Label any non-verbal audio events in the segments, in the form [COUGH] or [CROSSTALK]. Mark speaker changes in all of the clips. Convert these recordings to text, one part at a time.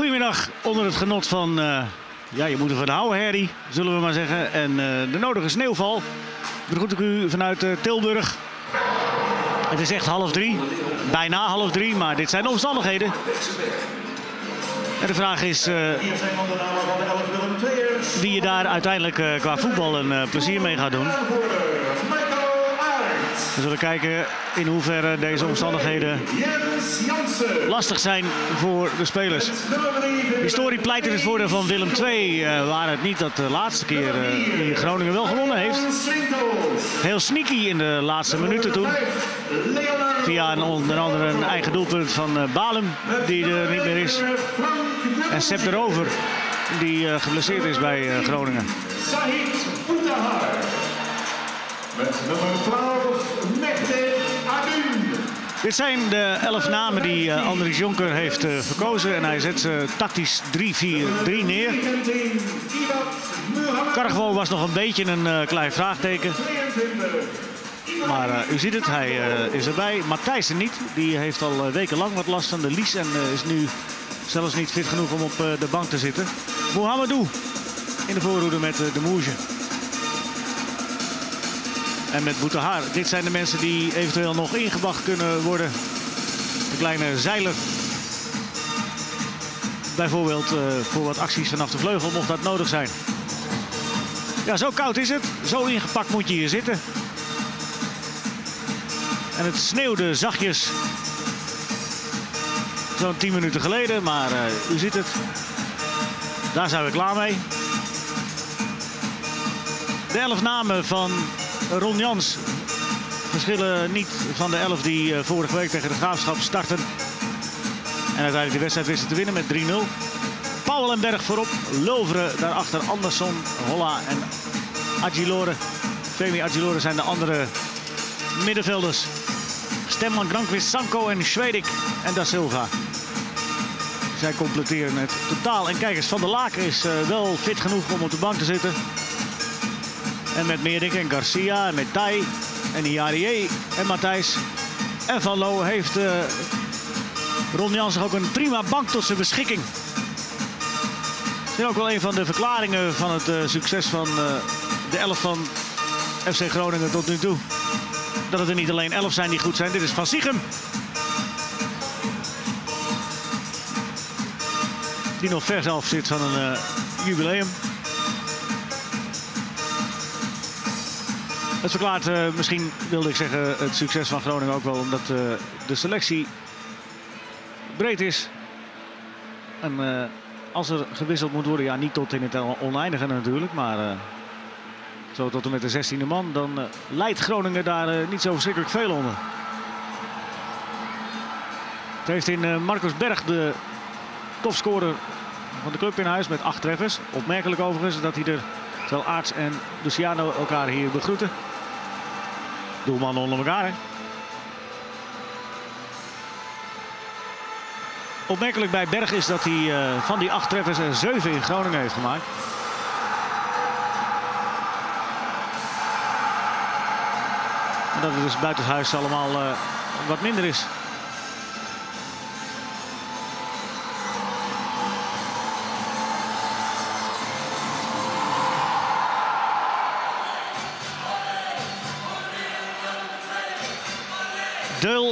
Speaker 1: Goedemiddag onder het genot van, uh, ja je moet ervan houden herrie, zullen we maar zeggen. En uh, de nodige sneeuwval begroet ik u vanuit uh, Tilburg. Het is echt half drie, bijna half drie, maar dit zijn de omstandigheden. En de vraag is wie je daar uiteindelijk qua voetbal een plezier mee gaat doen. We zullen kijken in hoeverre deze omstandigheden lastig zijn voor de spelers. Historie pleit in het voordeel van Willem II. Uh, waar het niet dat de laatste keer uh, Groningen wel gewonnen heeft. Heel sneaky in de laatste minuten toen. Via een, onder andere een eigen doelpunt van uh, Balem, die er niet meer is. En Sepp erover, die geblesseerd is bij Groningen. Met nummer 12, Mehdi Adun. Dit zijn de elf namen die uh, Andries Jonker heeft uh, verkozen. En hij zet ze tactisch 3-4-3 neer. Cargwol was nog een beetje een uh, klein vraagteken. Maar u ziet het, hij is erbij. Matthijssen niet. Die heeft al wekenlang wat last van de lies. En is nu zelfs niet fit genoeg om op de bank te zitten. Mohamedou in de voorhoede met de Moege en met Boetehar. Dit zijn de mensen die eventueel nog ingebracht kunnen worden. De kleine zeiler. Bijvoorbeeld uh, voor wat acties vanaf de vleugel mocht dat nodig zijn. Ja, zo koud is het. Zo ingepakt moet je hier zitten. En het sneeuwde zachtjes. Zo'n 10 minuten geleden, maar uh, u ziet het. Daar zijn we klaar mee. De elf namen van Ron Jans verschillen niet van de elf die eh, vorige week tegen de Graafschap starten. En uiteindelijk de wedstrijd wisten te winnen met 3-0. Paul en Berg voorop. Loveren daarachter Andersson, Holla en Agilore. Femi Agilore zijn de andere middenvelders. Stemman, Granqvist, Sanko en Schwedik en Da Silva. Zij completeren het totaal. En kijk eens, Van der Laken is uh, wel fit genoeg om op de bank te zitten. En met Meerdink en Garcia en met Tai en Iarié en Matthijs. En Van Loo heeft uh, Ron Jansen ook een prima bank tot zijn beschikking. Dat is ook wel een van de verklaringen van het uh, succes van uh, de elf van FC Groningen tot nu toe. Dat het er niet alleen elf zijn die goed zijn. Dit is Van Siegem. Die nog vers af zit van een jubileum. Het verklaart uh, misschien, wilde ik zeggen, het succes van Groningen ook wel. Omdat uh, de selectie breed is. En uh, als er gewisseld moet worden, ja niet tot in het oneindige natuurlijk. Maar zo tot en met de 16e man, dan leidt Groningen daar niet zo verschrikkelijk veel onder. Het heeft in Marcus Berg de topscorer van de club in huis met acht treffers. Opmerkelijk overigens dat hij er, terwijl Aarts en Luciano elkaar hier begroeten. Doelmannen onder elkaar. Opmerkelijk bij Berg is dat hij uh, van die acht treffers er zeven in Groningen heeft gemaakt. Dat het dus buitenshuis allemaal uh, wat minder is.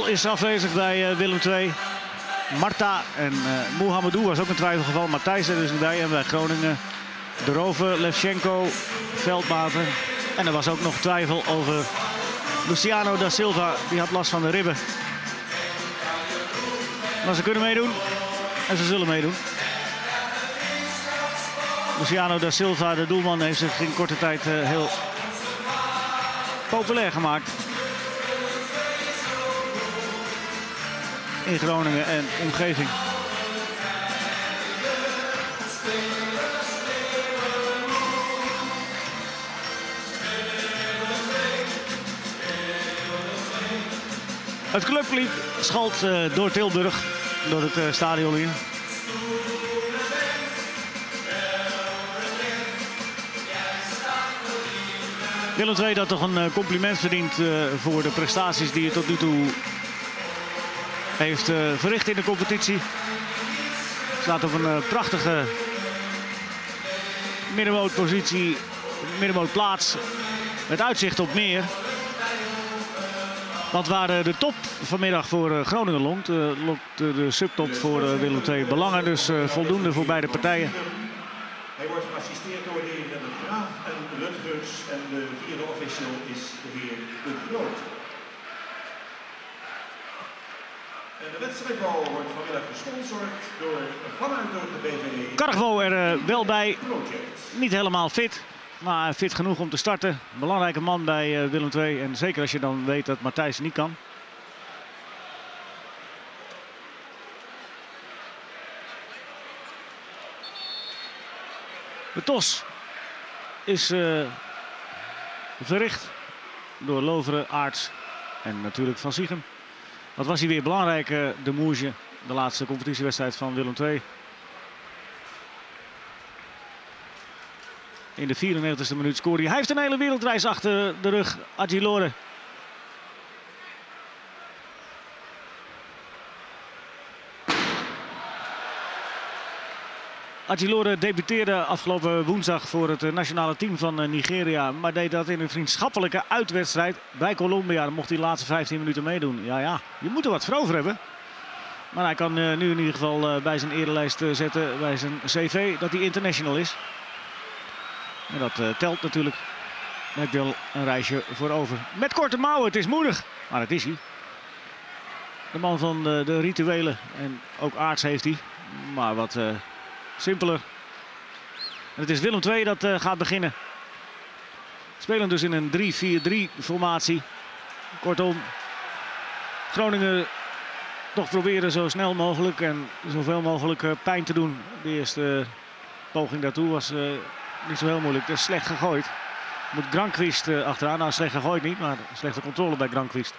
Speaker 1: Is afwezig bij uh, Willem II. Marta en uh, Mohamedou was ook een twijfelgeval. Matthijs er dus bij. En bij Groningen De Rover, Levchenko, Veldmaten. En er was ook nog twijfel over Luciano da Silva. Die had last van de ribben. Maar ze kunnen meedoen. En ze zullen meedoen. Luciano da Silva, de doelman, heeft zich in korte tijd uh, heel populair gemaakt. In Groningen en omgeving. Het clublied schalt uh, door Tilburg, door het uh, stadion hier. Willem II dat toch een uh, compliment verdient voor de prestaties die je tot nu toe heeft uh, verricht in de competitie. Staat op een uh, prachtige middenmootpositie, middenmootplaats. Met uitzicht op meer. Dat waren de top vanmiddag voor Groningen longt. Uh, de subtop voor Willem II belangen. Dus voldoende voor beide partijen.
Speaker 2: Hij wordt geassisteerd door de heer Graaf en Rutgers. En de vierde official is de heer De Groot. En de wedstrijdbal wordt vanmiddag gesponsord door, vanuit door de BVE.
Speaker 1: Cargo er wel bij. Niet helemaal fit. Maar fit genoeg om te starten. Belangrijke man bij uh, Willem II. En zeker als je dan weet dat Matthijs niet kan. De tos is uh, verricht door Loveren, Aarts en natuurlijk Van Siegem. Wat was hij weer belangrijk, uh, de Moerge, de laatste competitiewedstrijd van Willem II. In de 94e minuut scoorde hij. Hij heeft een hele wereldreis achter de rug, Agilore. Agilore debuteerde afgelopen woensdag voor het nationale team van eh, Nigeria. Maar deed dat in een vriendschappelijke uitwedstrijd bij Colombia. Dan mocht hij de laatste 15 minuten meedoen. Ja, ja, je moet er wat voor over hebben. Maar hij kan eh, nu in ieder geval eh, bij zijn erelijst zetten, bij zijn cv, dat hij international is. En dat telt natuurlijk. Daar heb al een reisje voor over. Met korte mouwen, het is moedig. Maar het is hij. De man van de, rituelen. En ook aards heeft hij. Maar wat simpeler. En het is Willem II dat uh, gaat beginnen. Spelen dus in een 3-4-3 formatie. Kortom, Groningen toch proberen zo snel mogelijk en zoveel mogelijk pijn te doen. De eerste poging daartoe was niet zo heel moeilijk. Het is slecht gegooid. Moet Granqvist uh, achteraan. Nou, slecht gegooid niet, maar slechte controle bij Granqvist.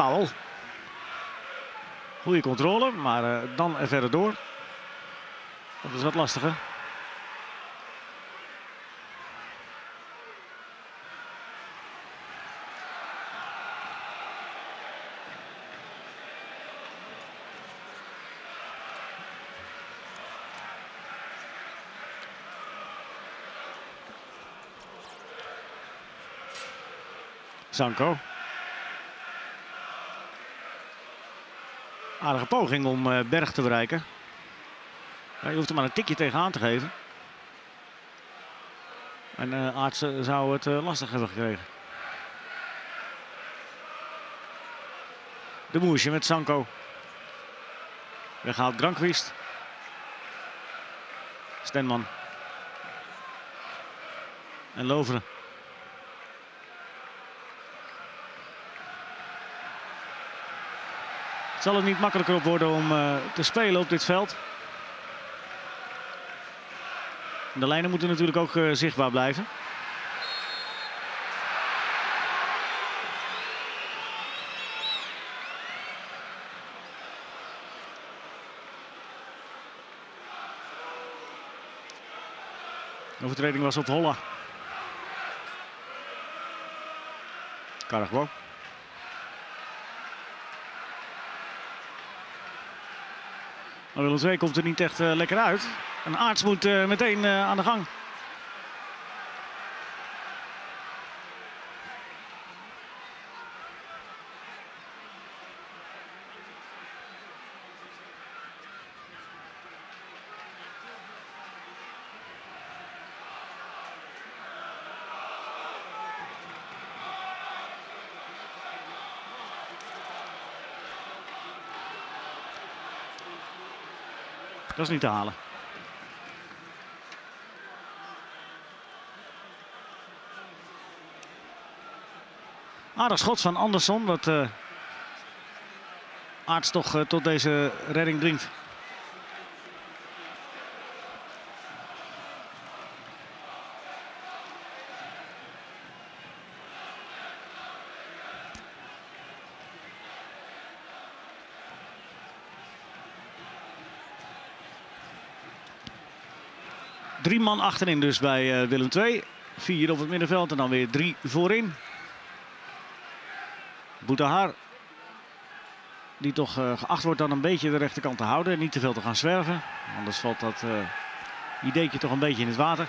Speaker 1: Paul. Goede controle, maar uh, dan er verder door. Dat is wat lastiger. Sanko. Aardige poging om uh, Berg te bereiken. je hoeft er maar een tikje tegenaan te geven. En Aartsen zou het uh, lastig hebben gekregen. De moesje met Sanko. Weghaalt Granqvist. Stenman. En Loveren. Zal er niet makkelijker op worden om uh, te spelen op dit veld. De lijnen moeten natuurlijk ook uh, zichtbaar blijven. De overtreding was op Holla. Karagbo. Maar Willem II komt er niet echt uh, lekker uit. En Aarts moet uh, meteen uh, aan de gang. Dat is niet te halen. Aardig schot van Andersson. Dat uh, Aarts toch uh, tot deze redding dringt. Drie man achterin dus bij uh, Willem II. vier op het middenveld en dan weer drie voorin. Boetahar, die toch uh, geacht wordt dan een beetje de rechterkant te houden en niet te veel te gaan zwerven. Anders valt dat uh, ideetje toch een beetje in het water.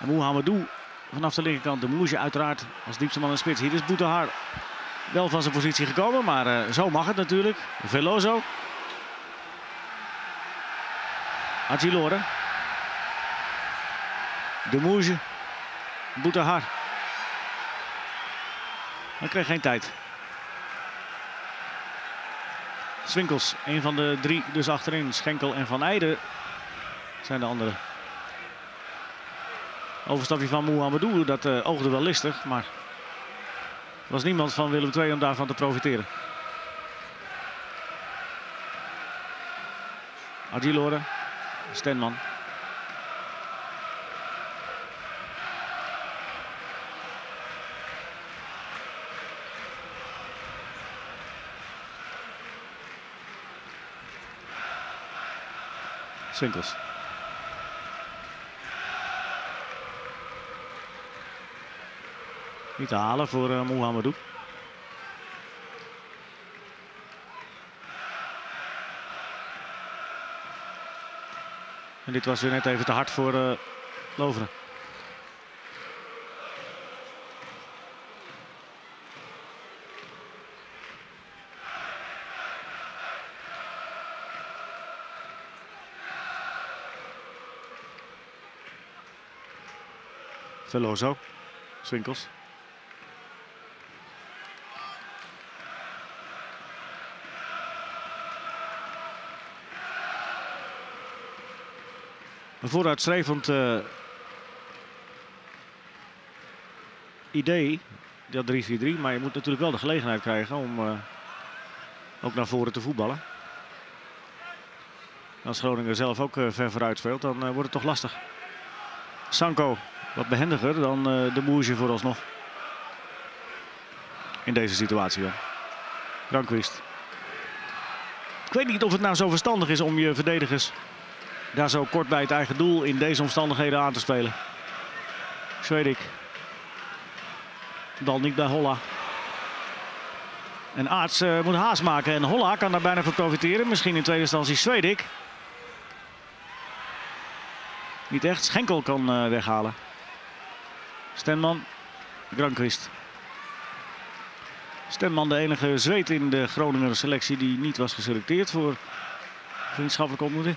Speaker 1: En Mohamedou vanaf de linkerkant, de Moesje uiteraard als diepste man in spits. Hier is Boetahar wel van zijn positie gekomen, maar zo mag het natuurlijk. Veloso. Agilore. De Moesje. Boetahar. Hij kreeg geen tijd. Swinkels, een van de drie dus achterin. Schenkel en Van Eijden zijn de anderen. Overstapje van Mohamedou, dat uh, oogde wel listig, maar er was niemand van Willem II om daarvan te profiteren. Adilore, Stenman. Swinkels. Niet te halen voor uh, Mohamedou. En dit was weer net even te hard voor uh, Loveren. Veloso, Swinkels. Een vooruitstrevend uh, idee, dat 3-4-3. Maar je moet natuurlijk wel de gelegenheid krijgen om uh, ook naar voren te voetballen. Als Groningen zelf ook uh, ver vooruit speelt, dan wordt het toch lastig. Sanko wat behendiger dan de Moesje vooralsnog. In deze situatie dan. Rankwist. Ik weet niet of het nou zo verstandig is om je verdedigers daar zo kort bij het eigen doel in deze omstandigheden aan te spelen. Zwedik. Dan niet bij Holla. En Aarts uh, moet haast maken. En Holla kan daar bijna van profiteren. Misschien in tweede instantie Zwedik. Niet echt. Schenkel kan uh, weghalen. Stenman. Granquist. Stenman de enige zweet in de Groninger selectie die niet was geselecteerd voor vriendschappelijke ontmoeting.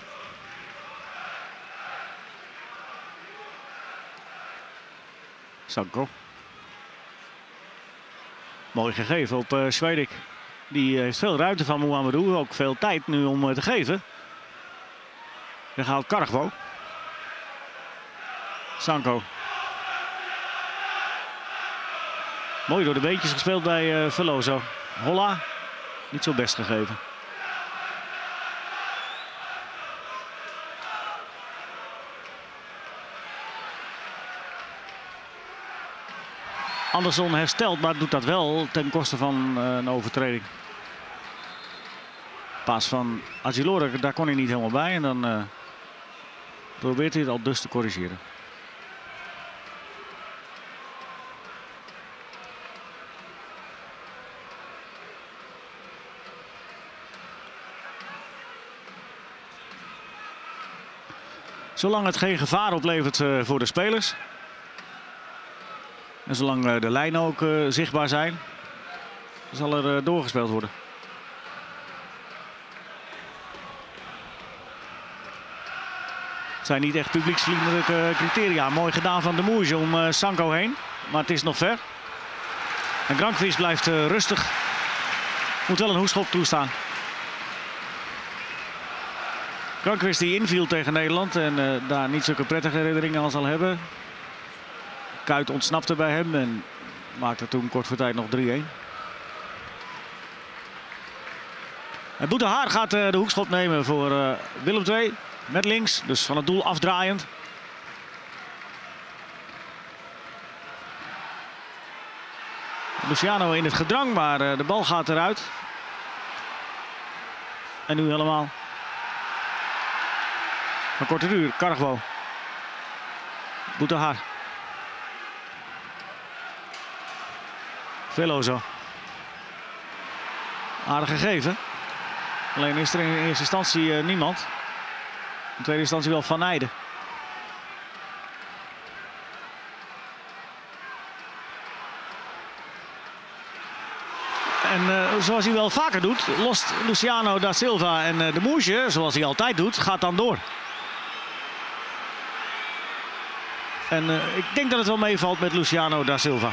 Speaker 1: Sanko. Mooi gegeven op uh. Die heeft veel ruimte van Mohamedou. Ook veel tijd nu om uh, te geven. Dan gaat Cargo. Sanko. Mooi door de beentjes gespeeld bij uh, Veloso. Holla. Niet zo best gegeven. Anderson herstelt, maar doet dat wel ten koste van uh, een overtreding. Pas van Agilore, daar kon hij niet helemaal bij. En dan uh, probeert hij het al dus te corrigeren. Zolang het geen gevaar oplevert uh, voor de spelers, en zolang eh, de lijnen ook uh, zichtbaar zijn, zal er uh, doorgespeeld worden. Het zijn niet echt publieksvriendelijke criteria. Mooi gedaan van de Moerje om Sanko heen. Maar het is nog ver. En Grankvist blijft rustig. Moet wel een hoeschop toestaan. Grankvist die inviel tegen Nederland en daar niet zulke prettige herinneringen al zal hebben. Kuit ontsnapte bij hem en maakte toen kort voor tijd nog 3-1. En Boetehaar gaat uh, de hoekschop nemen voor uh, Willem II. Met links, dus van het doel afdraaiend. Luciano in het gedrang, maar uh, de bal gaat eruit. En nu helemaal. Een korte duur, Cargo. Boetehar. Velozo. Aardig gegeven. Alleen is er in eerste instantie uh, niemand. In tweede instantie wel Van Eijden. En uh, zoals hij wel vaker doet, lost Luciano da Silva en uh, de Moesje, zoals hij altijd doet, gaat dan door. En ik denk dat het wel meevalt met Luciano da Silva.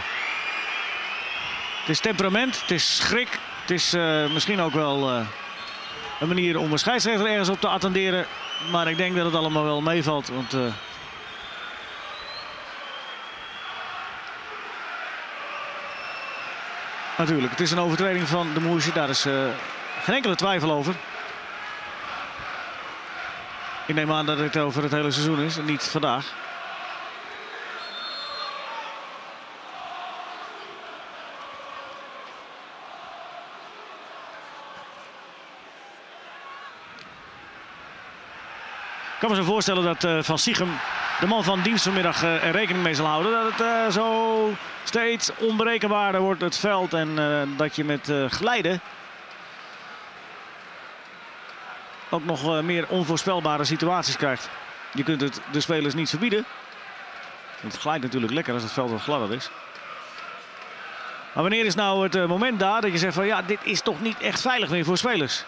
Speaker 1: Het is temperament, het is schrik, het is misschien ook wel een manier om een scheidsrechter ergens op te attenderen. Maar ik denk dat het allemaal wel meevalt. Want Natuurlijk, het is een overtreding van de Moesje. Daar is geen enkele twijfel over. Ik neem aan dat het over het hele seizoen is en niet vandaag. Kan me zo voorstellen dat uh, Van Siegem, de man van dienst vanmiddag, uh, er rekening mee zal houden. Dat het uh, zo steeds onberekenbaarder wordt het veld. En dat je met glijden ook nog meer onvoorspelbare situaties krijgt. Je kunt het de spelers niet verbieden. Het glijdt natuurlijk lekker als het veld wat gladder is. Maar wanneer is nou het moment daar dat je zegt van ja, dit is toch niet echt veilig meer voor spelers?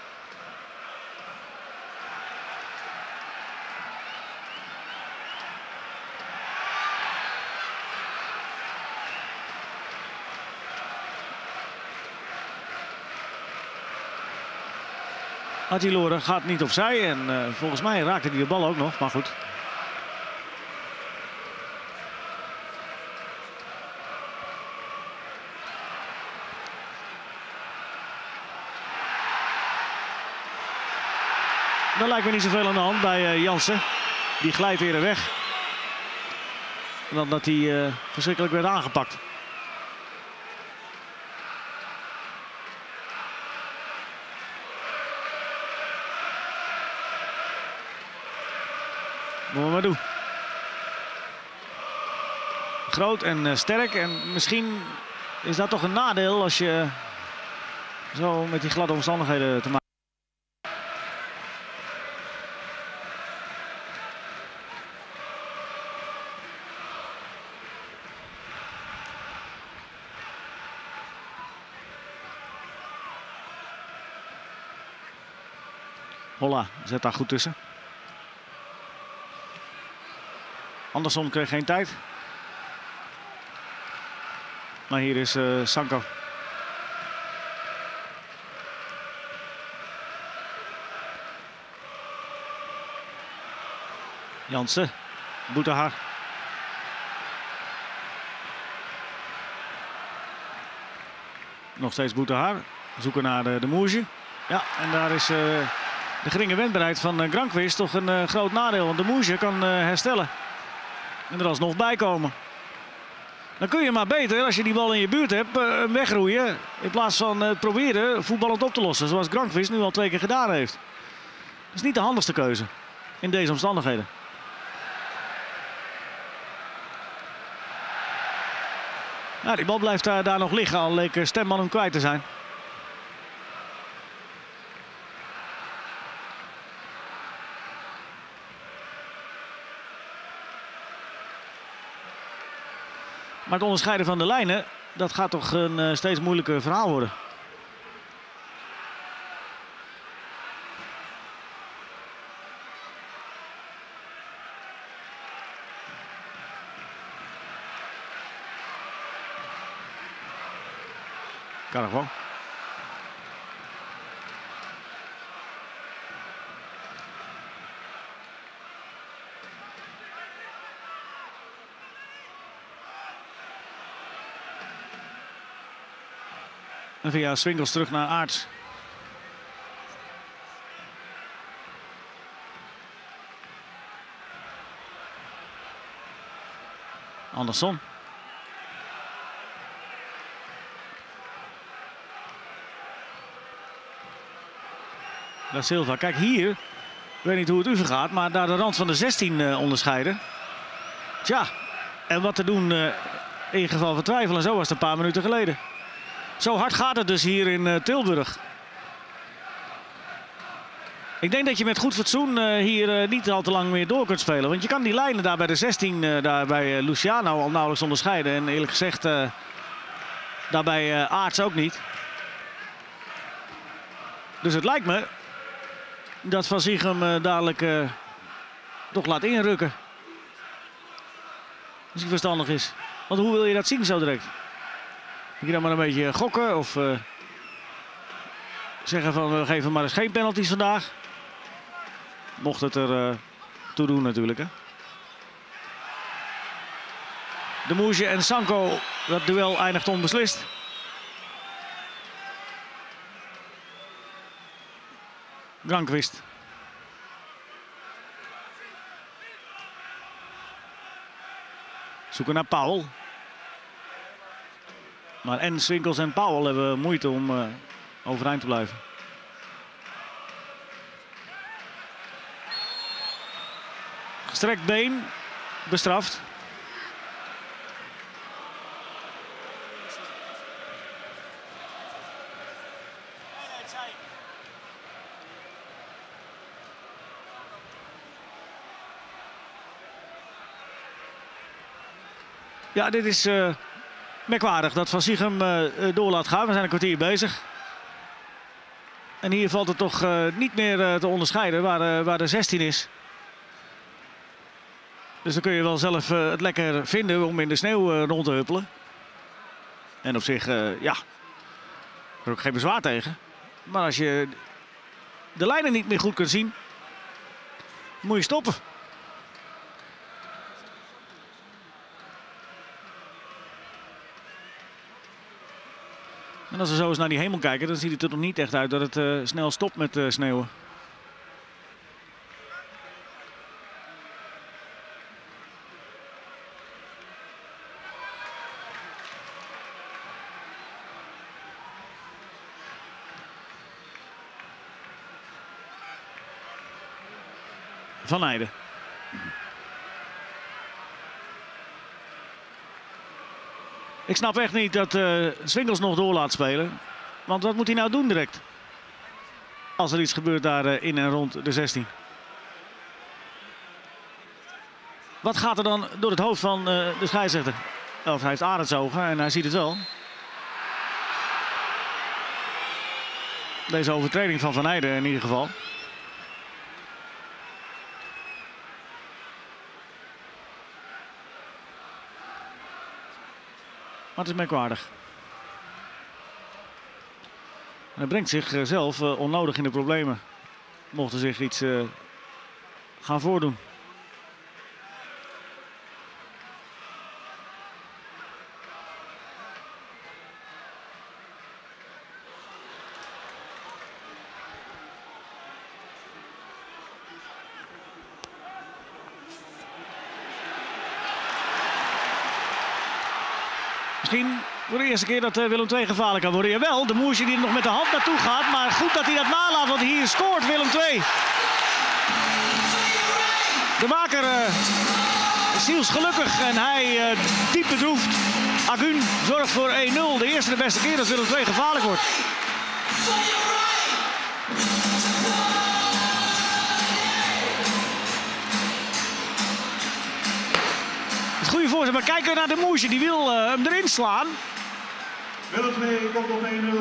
Speaker 1: Atilore gaat niet opzij. En uh, volgens mij raakte hij de bal ook nog. Maar goed. Dan lijkt me niet zoveel aan de hand bij uh, Jansen. Die glijdt weer weg. Dan dat hij uh, verschrikkelijk werd aangepakt. Mohamedou. Groot en uh, sterk. En misschien is dat toch een nadeel als je zo met die gladde omstandigheden te maken Holla zet daar goed tussen. Anderson kreeg geen tijd. Maar hier is uh, Sanko. Jansen. Boetehar. Nog steeds Boetehar. Zoeken naar de, de. Ja, en daar is uh, de geringe wendbaarheid van uh, Grankwist toch een groot nadeel. Want de Moerje kan herstellen. En er alsnog bij komen. Dan kun je maar beter, als je die bal in je buurt hebt, uh, wegroeien. In plaats van uh, proberen voetballend op te lossen. Zoals Grankvis nu al twee keer gedaan heeft. Dat is niet de handigste keuze in deze omstandigheden. Nou, die bal blijft daar, daar nog liggen. Al leek Stemman hem kwijt te zijn. Maar het onderscheiden van de lijnen, dat gaat toch een uh, steeds moeilijker verhaal worden. Carnaval. En via Swingles terug naar Aarts. Anderson. Da Silva. Kijk hier. Ik weet niet hoe het u vergaat, maar daar de rand van de 16 uh, onderscheiden. Tja, en wat te doen uh, in geval van twijfel. En zo was het een paar minuten geleden. Zo hard gaat het dus hier in uh, Tilburg. Ik denk dat je met goed fatsoen uh, hier niet al te lang meer door kunt spelen. Want je kan die lijnen daar bij de 16, daar bij Luciano al nauwelijks onderscheiden. En eerlijk gezegd, daarbij Aarts ook niet. Dus het lijkt me dat Van Ziegem dadelijk toch laat inrukken. Als hij verstandig is. Want hoe wil je dat zien zo direct? Moet je dan maar een beetje gokken of uh, zeggen van we geven maar eens geen penalties vandaag. Mocht het er uh, toe doen natuurlijk. Hè? De Moesje en Sanko, dat duel eindigt onbeslist. Grankwist. Zoeken naar Paul. Maar en Swinkels en Paul hebben moeite om uh, overeind te blijven. Gestrekt been, bestraft. Ja, dit is uh, merkwaardig dat Van Siegem uh, door laat gaan. We zijn een kwartier bezig. En hier valt het toch uh, niet meer te onderscheiden waar, waar de 16 is. Dus dan kun je wel zelf het lekker vinden om in de sneeuw rond te huppelen. En op zich, ja, er ook geen bezwaar tegen. Maar als je de lijnen niet meer goed kunt zien, moet je stoppen. En als we zo eens naar die hemel kijken, dan ziet het er nog niet echt uit dat het uh, snel stopt met uh, sneeuwen. Van Eijden. Ik snap echt niet dat uh, Swingels nog door laat spelen. Want wat moet hij nou doen direct? Als er iets gebeurt daar uh, in en rond de 16. Wat gaat er dan door het hoofd van uh, de scheidsrechter? Of hij heeft arendsogen en hij ziet het wel. Deze overtreding van Van Eijden in ieder geval. Maar het is merkwaardig. En hij brengt zichzelf uh, onnodig in de problemen. Mocht er zich iets uh, gaan voordoen. Misschien voor de eerste keer dat eh, Willem II gevaarlijk kan worden. Jawel, de Moesje die er nog met de hand naartoe gaat. Maar goed dat hij dat nalaat, want hier scoort Willem II. De maker uh, is ziels gelukkig en hij uh, diep bedroefd. Agun zorgt voor 1-0. De eerste de beste keer dat Willem II gevaarlijk wordt. Goede voorzet. Maar kijken naar de Moesje. Die wil uh, hem erin slaan.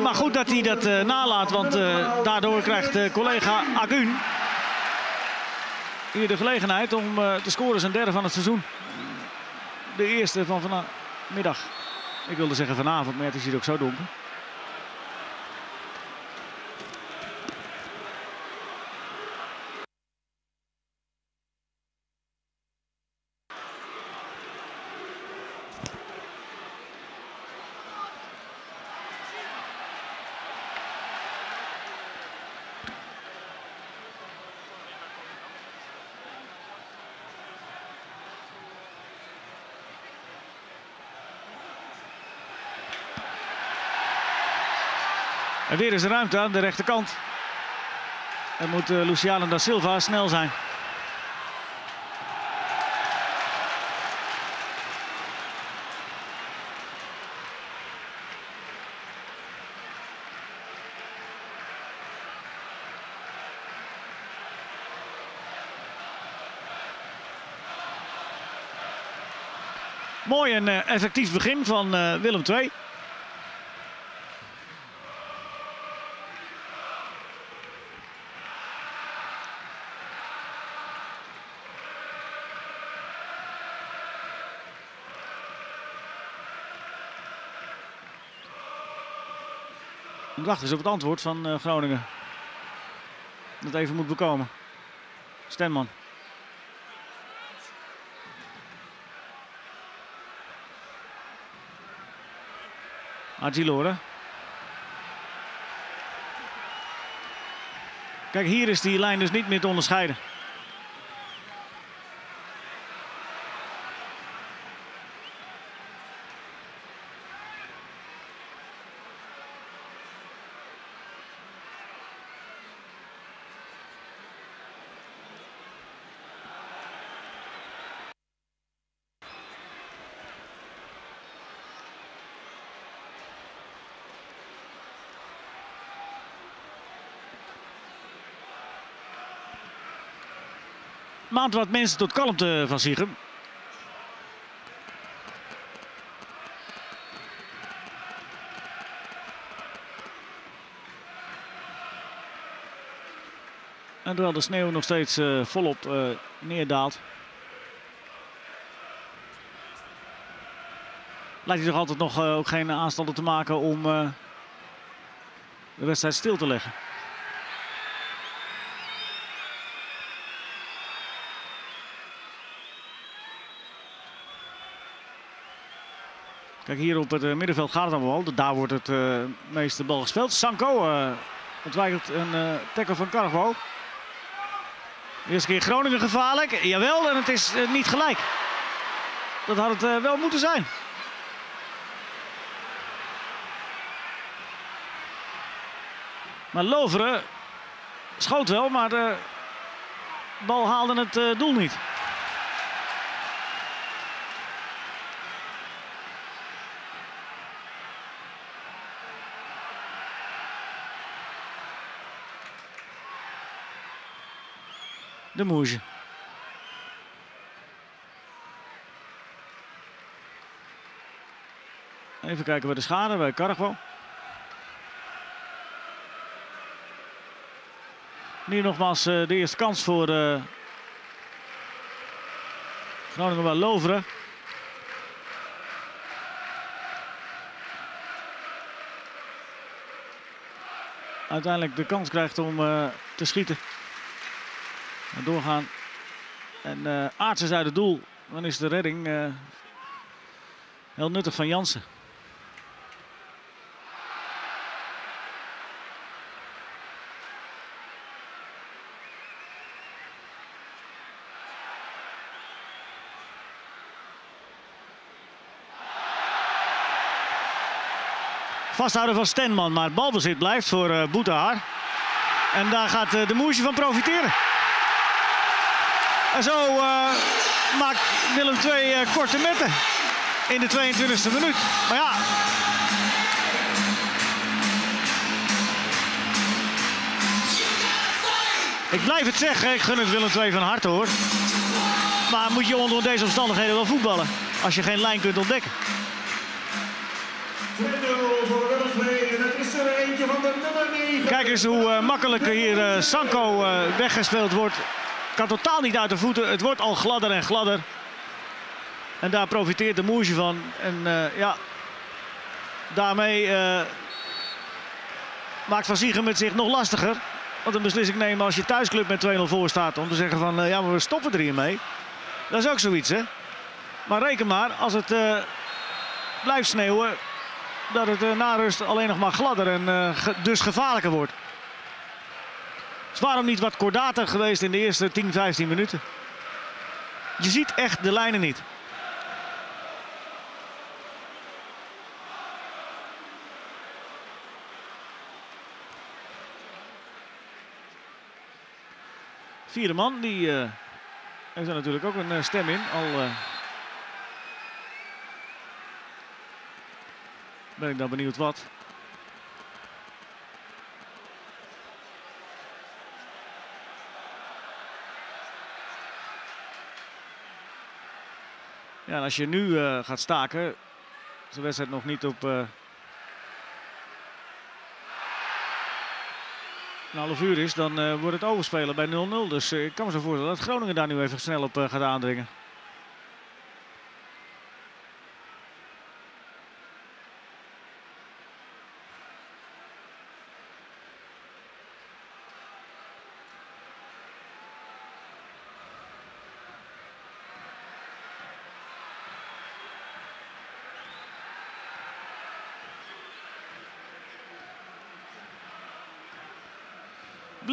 Speaker 1: Maar goed dat hij dat uh, nalaat. Want uh, daardoor krijgt collega Agun hier de gelegenheid om te scoren zijn derde van het seizoen. De eerste van vanmiddag. Ik wilde zeggen vanavond, maar het is hier ook zo donker. En weer is ruimte aan de rechterkant. En moet uh, Luciano da Silva snel zijn. Mooi en eh, effectief begin van eh, Willem II. Ik wacht eens op het antwoord van uh, Groningen. Dat even moet bekomen. Stenman. Agilore. Kijk, hier is die lijn dus niet meer te onderscheiden. Maand wat mensen tot kalmte van Siegem. En terwijl de sneeuw nog steeds uh, volop uh, neerdaalt. Lijkt hij toch altijd nog uh, ook geen aanstalten te maken om de wedstrijd stil te leggen. Kijk, hier op het middenveld gaat het allemaal wel. Daar wordt het uh, meeste bal gespeeld. Sanko uh, ontwijkt een tackle van Cargo. Eerste keer Groningen gevaarlijk. Jawel, en het is niet gelijk. Dat had het wel moeten zijn. Maar Loveren schoot wel, maar de bal haalde het doel niet. De Moege. Even kijken bij de schade bij Cargo. Nu nogmaals uh, de eerste kans voor uh, Groningen bij Loveren. Uiteindelijk de kans krijgt om uh, te schieten doorgaan. En uh, Aarts is het doel. Dan is de redding uh, heel nuttig van Jansen. Vasthouden van Stenman, maar het balbezit blijft voor uh, Boetaar. En daar gaat de Moesje van profiteren. En zo uh, maakt Willem II uh, korte metten in de 22e minuut. Maar ja. Ik blijf het zeggen, ik gun het Willem II van harte hoor. Maar moet je onder deze omstandigheden wel voetballen. Als je geen lijn kunt ontdekken. Kijk eens hoe uh, makkelijk hier Sanko weggespeeld wordt kan totaal niet uit de voeten. Het wordt al gladder en gladder. En daar profiteert de Moesje van. En uh, ja, daarmee uh, maakt Van Ziegen het zich nog lastiger. Want een beslissing nemen als je thuisclub met 2-0 voor staat. Om te zeggen van, uh, ja, maar we stoppen er hiermee. Dat is ook zoiets, hè. Maar reken maar, als het blijft sneeuwen... dat het na rust alleen nog maar gladder en dus gevaarlijker wordt. Waarom niet wat kordater geweest in de eerste 10, 15 minuten? Je ziet echt de lijnen niet. Vierde man, die uh, heeft er natuurlijk ook een uh, stem in. Al uh, ben ik dan benieuwd wat. Ja, en als je nu uh, gaat staken, is de wedstrijd nog niet op uh, een half uur is, dan uh, wordt het overspelen bij 0-0. Dus ik kan me zo voorstellen dat Groningen daar nu even snel op gaat aandringen.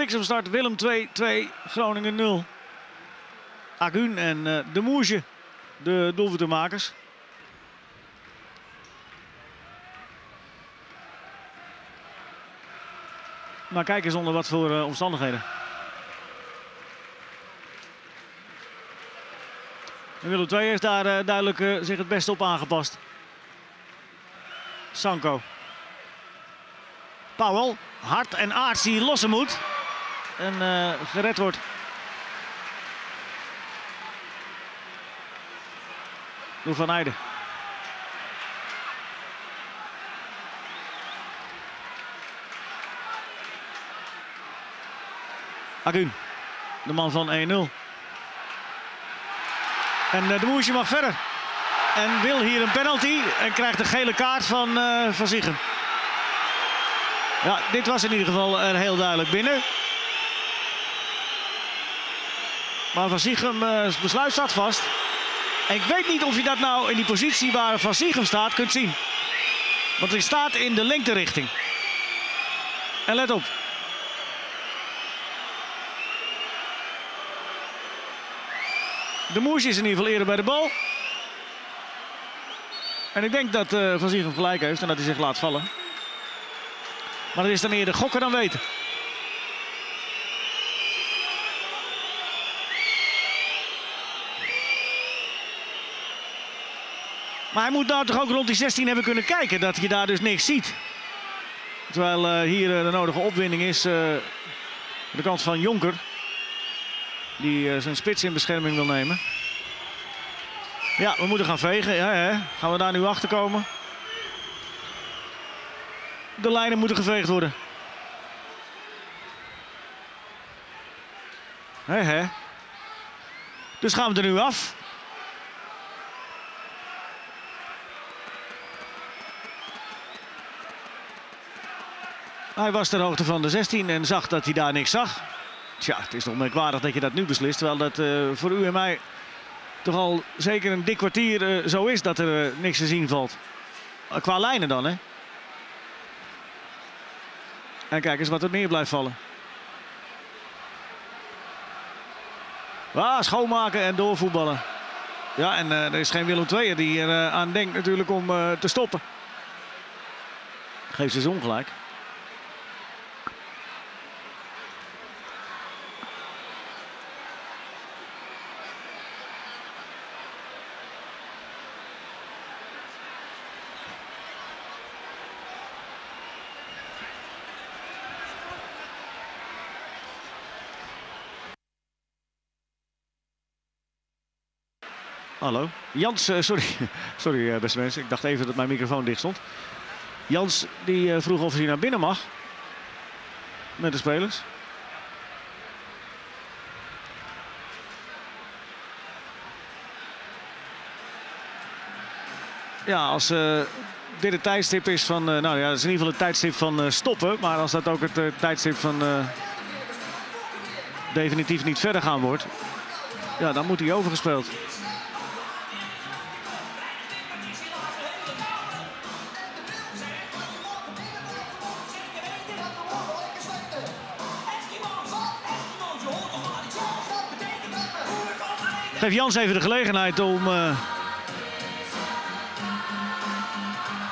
Speaker 1: Bliksemstart Willem 2, 2, Groningen 0. Agun en uh, De Moesje, de doelpuntenmakers. Maar kijk eens onder wat voor uh, omstandigheden. En Willem 2 heeft daar uh, duidelijk zich het beste op aangepast. Sanko. Powell, hard en aards die lossen moet en uh, gered wordt. Door Van Eijden. Agun, de man van 1-0. En uh, de Moesje mag verder. En wil hier een penalty en krijgt de gele kaart van uh, Van Ziegen. Ja, dit was in ieder geval heel duidelijk binnen. Maar Van Siegem uh, besluit staat vast. En ik weet niet of je dat nou in die positie waar Van Siegem staat kunt zien. Want hij staat in de lengterichting. En let op. De Moes is in ieder geval eerder bij de bal. En ik denk dat uh, Van Siegem gelijk heeft en dat hij zich laat vallen. Maar dat is dan eerder gokken dan weten. Maar hij moet nou toch ook rond die 16 hebben kunnen kijken dat je daar dus niks ziet. Terwijl uh, hier uh, de nodige opwinding is uh, de kant van Jonker. Die zijn spits in bescherming wil nemen. Ja, we moeten gaan vegen. Gaan we daar nu achter komen? De lijnen moeten geveegd worden. Hè, hè. Dus gaan we er nu af. Hij was ter hoogte van de 16 en zag dat hij daar niks zag. Tja, het is toch merkwaardig dat je dat nu beslist. Terwijl dat uh, voor u en mij toch al zeker een dik kwartier uh, zo is dat er uh, niks te zien valt. qua lijnen dan, hè. En kijk eens wat er neer blijft vallen. Ah, schoonmaken en doorvoetballen. Ja, en er is geen Willem II die er aan denkt natuurlijk om te stoppen. Geeft ze ongelijk. Hallo. Jans, uh, sorry, [LAUGHS] sorry uh, beste mensen. Ik dacht even dat mijn microfoon dicht stond. Jans die uh, vroeg of hij naar binnen mag. Met de spelers. Ja, als dit het tijdstip is van... nou ja, het is in ieder geval het tijdstip van stoppen. Maar als dat ook het tijdstip van... definitief niet verder gaan wordt... Ja, dan moet hij overgespeeld. Geef Jans even de gelegenheid om uh,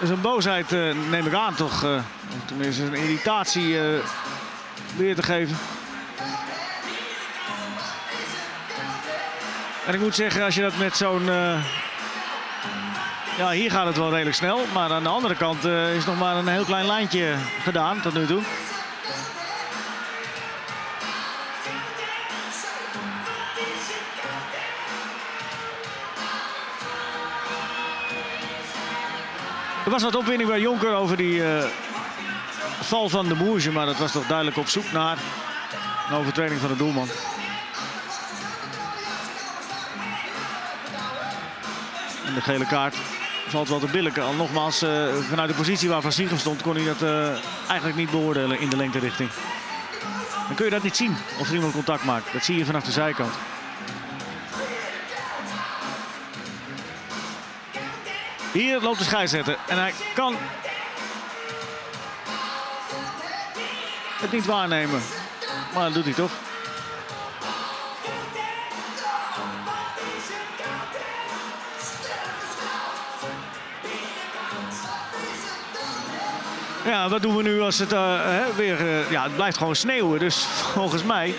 Speaker 1: zijn boosheid, uh, neem ik aan toch, uh, tenminste een irritatie weer te geven. En ik moet zeggen, als je dat met zo'n... ja, hier gaat het wel redelijk snel. Maar aan de andere kant is nog maar een heel klein lijntje gedaan tot nu toe. Er was wat opwinding bij Jonker over die eh, val van de Moerge. Maar dat was toch duidelijk op zoek naar een overtreding van de doelman. En de gele kaart valt wel te billijken. Al nogmaals, uh, vanuit de positie waar Van Siegem stond... kon hij dat uh, eigenlijk niet beoordelen in de lengterichting. Dan kun je dat niet zien of er iemand contact maakt. Dat zie je vanaf de zijkant. Hier loopt de scheidsrechter en hij kan het niet waarnemen. Maar dat doet hij toch. Ja, wat doen we nu als het hè, weer... Uh, ja, het blijft gewoon sneeuwen, dus [LAUGHS] volgens mij...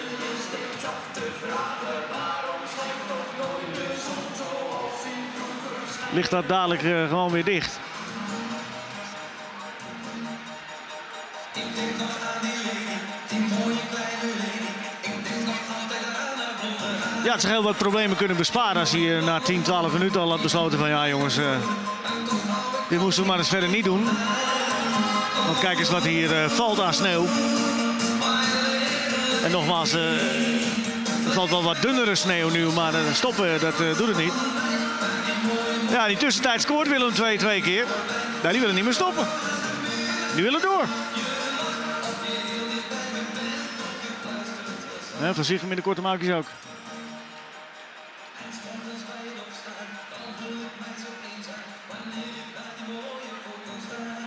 Speaker 1: Ligt dat dadelijk uh, gewoon weer dicht. Ja, het zou heel wat problemen kunnen besparen als hij na 10, 12 minuten al had besloten van ja jongens, dit moesten we maar eens verder niet doen. Want kijk eens wat hier uh, valt aan sneeuw. En nogmaals, uh, er valt wel wat dunnere sneeuw nu, maar uh, stoppen, dat doet het niet. Ja, die tussentijd scoort Willem 2 twee keer. Nou, die willen niet meer stoppen. Die willen door. Ja, voorzichtig in de korte maakjes ook.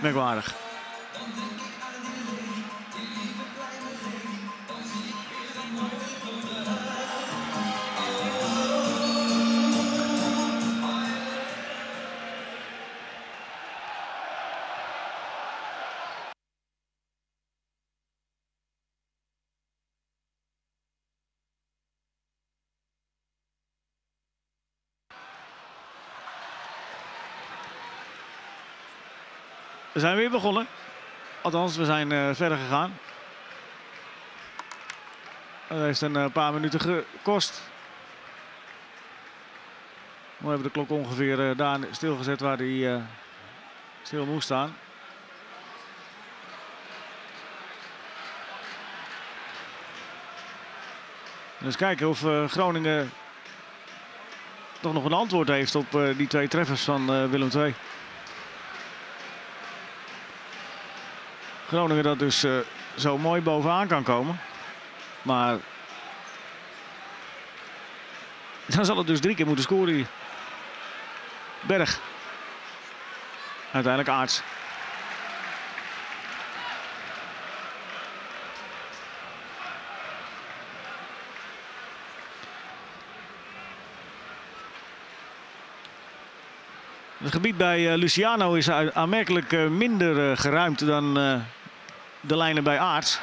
Speaker 1: Merkwaardig. We zijn weer begonnen. Althans, we zijn uh, verder gegaan. Dat heeft een uh, paar minuten gekost. We hebben de klok ongeveer uh, daar stilgezet waar die stil moest staan. Dus kijken of Groningen toch nog een antwoord heeft op die twee treffers van Willem II. Groningen dat dus uh, zo mooi bovenaan kan komen. Maar dan zal het dus drie keer moeten scoren. Berg. Uiteindelijk Aarts. Het gebied bij uh, Luciano is aanmerkelijk uh, minder geruimd dan de lijnen bij Aarts.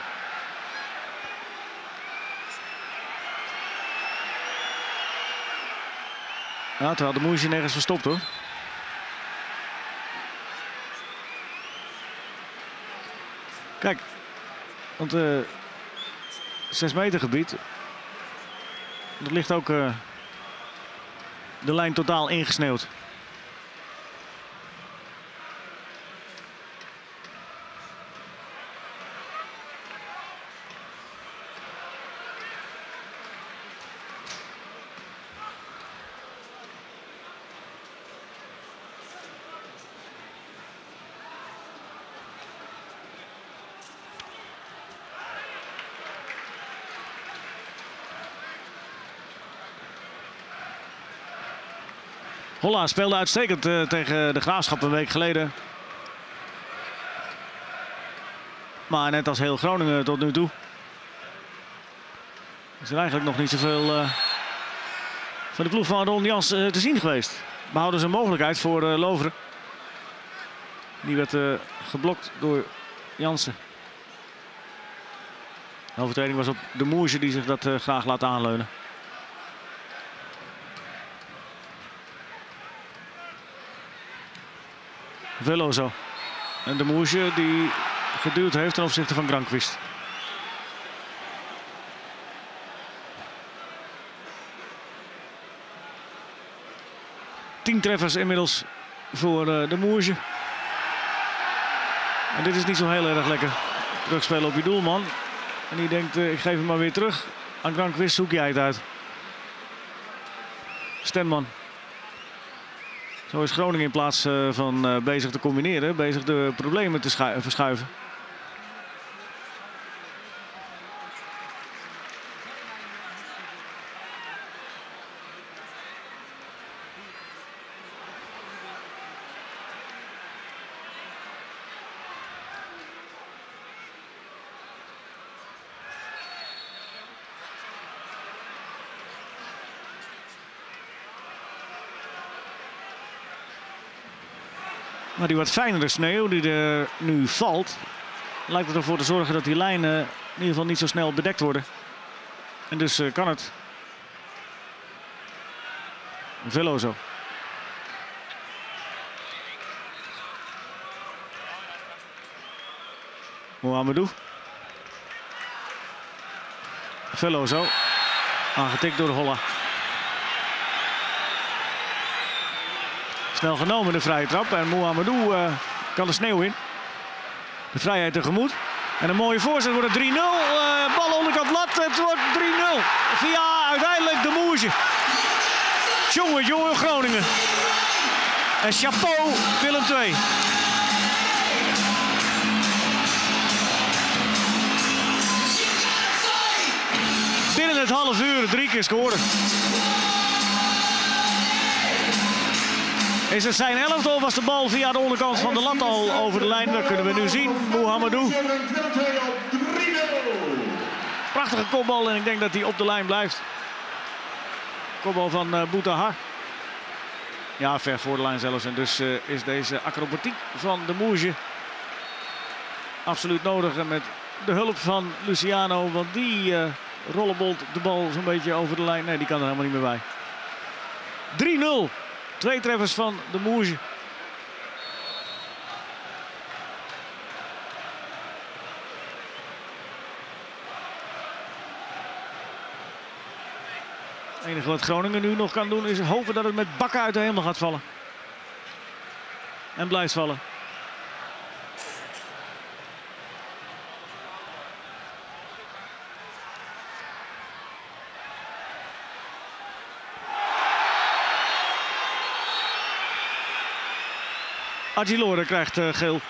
Speaker 1: Ja, terwijl de moeite nergens verstopt hoor. Kijk, want uh, 6 meter gebied. Dat ligt ook uh, de lijn totaal ingesneeuwd. Holla speelde uitstekend uh, tegen de Graafschap een week geleden. Maar net als heel Groningen tot nu toe. Is er eigenlijk nog niet zoveel uh, van de ploeg van Ron Jans uh, te zien geweest. Behouden ze een mogelijkheid voor Loveren. Die werd geblokt door Jansen. De overtreding was op de Moerse die zich dat graag laat aanleunen. Veloso. En de Moesje die geduwd heeft ten opzichte van Granqvist. Tien treffers inmiddels voor uh, de Moerje. En dit is niet zo heel erg lekker. Terugspelen op je doelman. En die denkt, uh, ik geef hem maar weer terug. Aan Granquist zoek jij het uit. Stenman. Zo is Groningen in plaats uh, van uh, bezig te combineren, bezig de problemen te verschuiven. Die wat fijnere sneeuw die er nu valt, lijkt ervoor te zorgen dat die lijnen in ieder geval niet zo snel bedekt worden. En dus uh, kan het. Veloso. Mohamedou. Veloso. Aangetikt door Holla. Snel genomen de vrije trap. En Mohamedou uh, kan de sneeuw in. De vrijheid tegemoet. En een mooie voorzet wordt het 3-0. Uh, bal onderkant lat. Het wordt 3-0. Via uiteindelijk de Moesje. Jongen, jongen Groningen. En chapeau Willem II. Binnen het half uur drie keer scoren. Is het zijn elfde of was de bal via de onderkant van de lat al over de lijn? Dat kunnen we nu zien. Mohamedou. Prachtige kopbal en ik denk dat hij op de lijn blijft. Kopbal van uh, Boutahar. Ja, ver voor de lijn zelfs. En dus uh, is deze acrobatiek van de Moesje absoluut nodig. En met de hulp van Luciano, want die uh, rollenbolt de bal zo'n beetje over de lijn. Nee, die kan er helemaal niet meer bij. 3-0. Twee treffers van de Moege. Het enige wat Groningen nu nog kan doen is hopen dat het met bakken uit de hemel gaat vallen. En blijft vallen. Agilore krijgt uh, geel.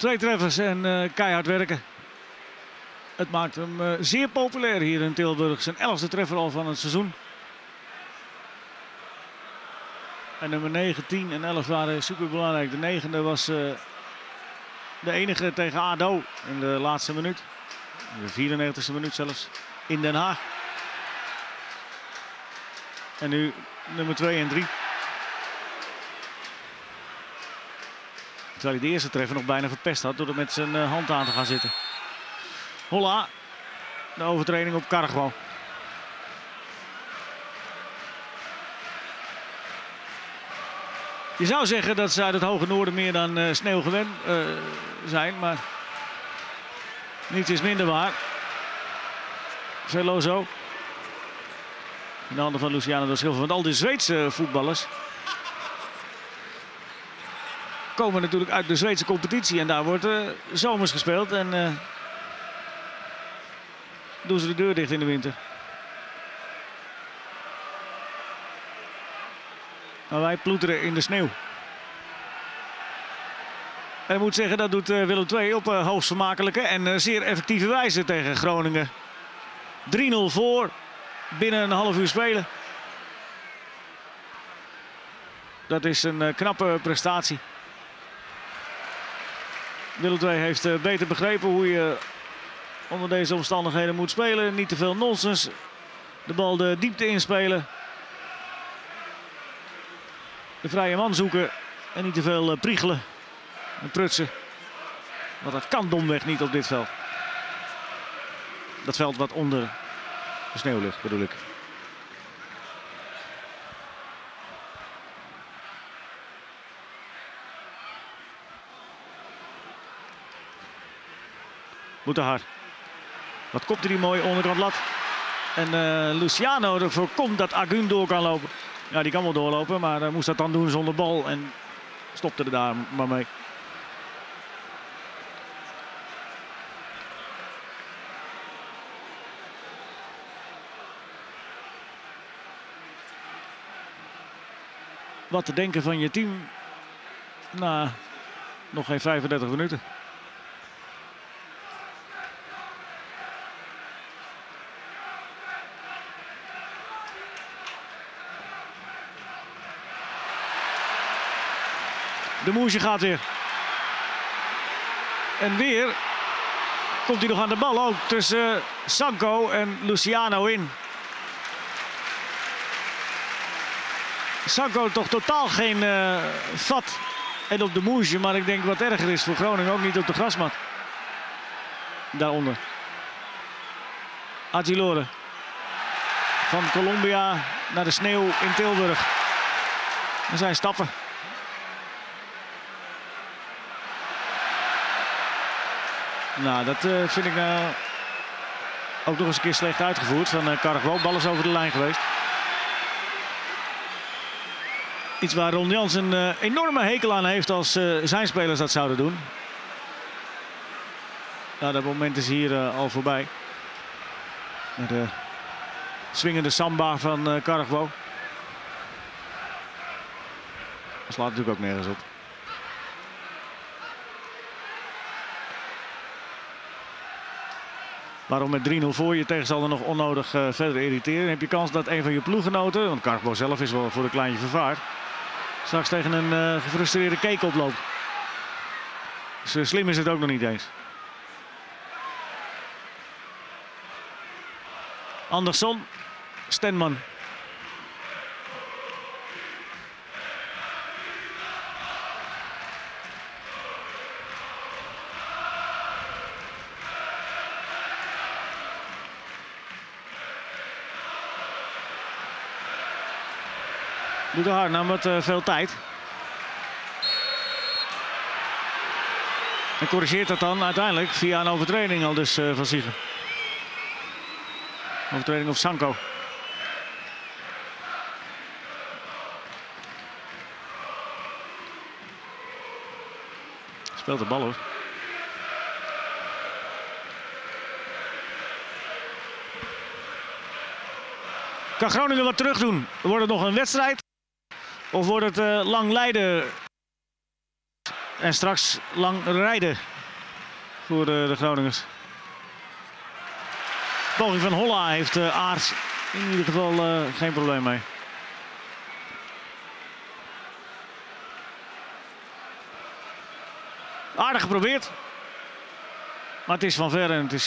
Speaker 1: Twee treffers en uh, keihard werken. Het maakt hem uh, zeer populair hier in Tilburg. Zijn elfde treffer al van het seizoen. En nummer 9, 10 en 11 waren superbelangrijk. De negende was uh, de enige tegen ADO in de laatste minuut. De 94e minuut zelfs. In Den Haag. En nu nummer 2 en 3. Terwijl hij de eerste treffer nog bijna verpest had door er met zijn uh, hand aan te gaan zitten. Holla. De overtreding op Cargo. Je zou zeggen dat ze uit het hoge noorden meer dan uh, sneeuw gewend uh, zijn, maar niets is minder waar. Veloso. In de handen van Luciano da Silva. Want al die Zweedse voetballers komen natuurlijk uit de Zweedse competitie. En daar wordt uh, zomers gespeeld. En uh, doen ze de deur dicht in de winter. Maar wij ploeteren in de sneeuw. En ik moet zeggen, dat doet uh, Willem II op hoogst vermakelijke en zeer effectieve wijze tegen Groningen. 3-0 voor, binnen een half uur spelen. Dat is een knappe prestatie. Willem II heeft eh, beter begrepen hoe je onder deze omstandigheden moet spelen. Niet te veel nonsens. De bal de diepte inspelen. De vrije man zoeken. En niet te veel uh, priegelen en prutsen. Want dat kan domweg niet op dit veld. Dat veld wat onder de sneeuw ligt bedoel ik. Hard. Wat kopte hij mooi onderkant lat. En uh, Luciano ervoor komt dat Agun door kan lopen. Ja, die kan wel doorlopen, maar uh, moest dat dan doen zonder bal. En stopte er daar maar mee. Wat te denken van je team na nog geen 35 minuten. De Moesje gaat weer. En weer komt hij nog aan de bal ook tussen Sanko en Luciano in. Sanko toch totaal geen uh, vat. En op de Moesje, maar ik denk wat erger is voor Groningen ook niet op de grasmat. Daaronder. Agilore. Van Colombia naar de sneeuw in Tilburg. Er zijn stappen. Nou, dat uh, vind ik uh, ook nog eens een keer slecht uitgevoerd van uh, Cargo. Bal is over de lijn geweest. Iets waar Ron Jans een enorme hekel aan heeft als zijn spelers dat zouden doen. Nou, dat moment is hier al voorbij. De swingende samba van uh. Dat slaat natuurlijk ook nergens op. Waarom met 3-0 voor je tegenstander nog onnodig uh, verder irriteren. heb je kans dat een van je ploeggenoten, want Carbo zelf is wel voor een kleintje vervaard, straks tegen een uh, gefrustreerde keek oploopt. Dus uh, slim is het ook nog niet eens. Andersson, Stenman. Doet de Haar nam wat uh, veel tijd. En corrigeert dat dan uiteindelijk via een overtreding al dus uh, van Siegen. Overtreding op Sanko. Speelt de bal hoor. Kan Groningen wat terug doen? Wordt het nog een wedstrijd? Of wordt het uh, lang lijden en straks lang rijden voor de, de Groningers? Poging van Holla heeft uh, Aarts in ieder geval geen probleem mee. Aardig geprobeerd. Maar het is van ver en het is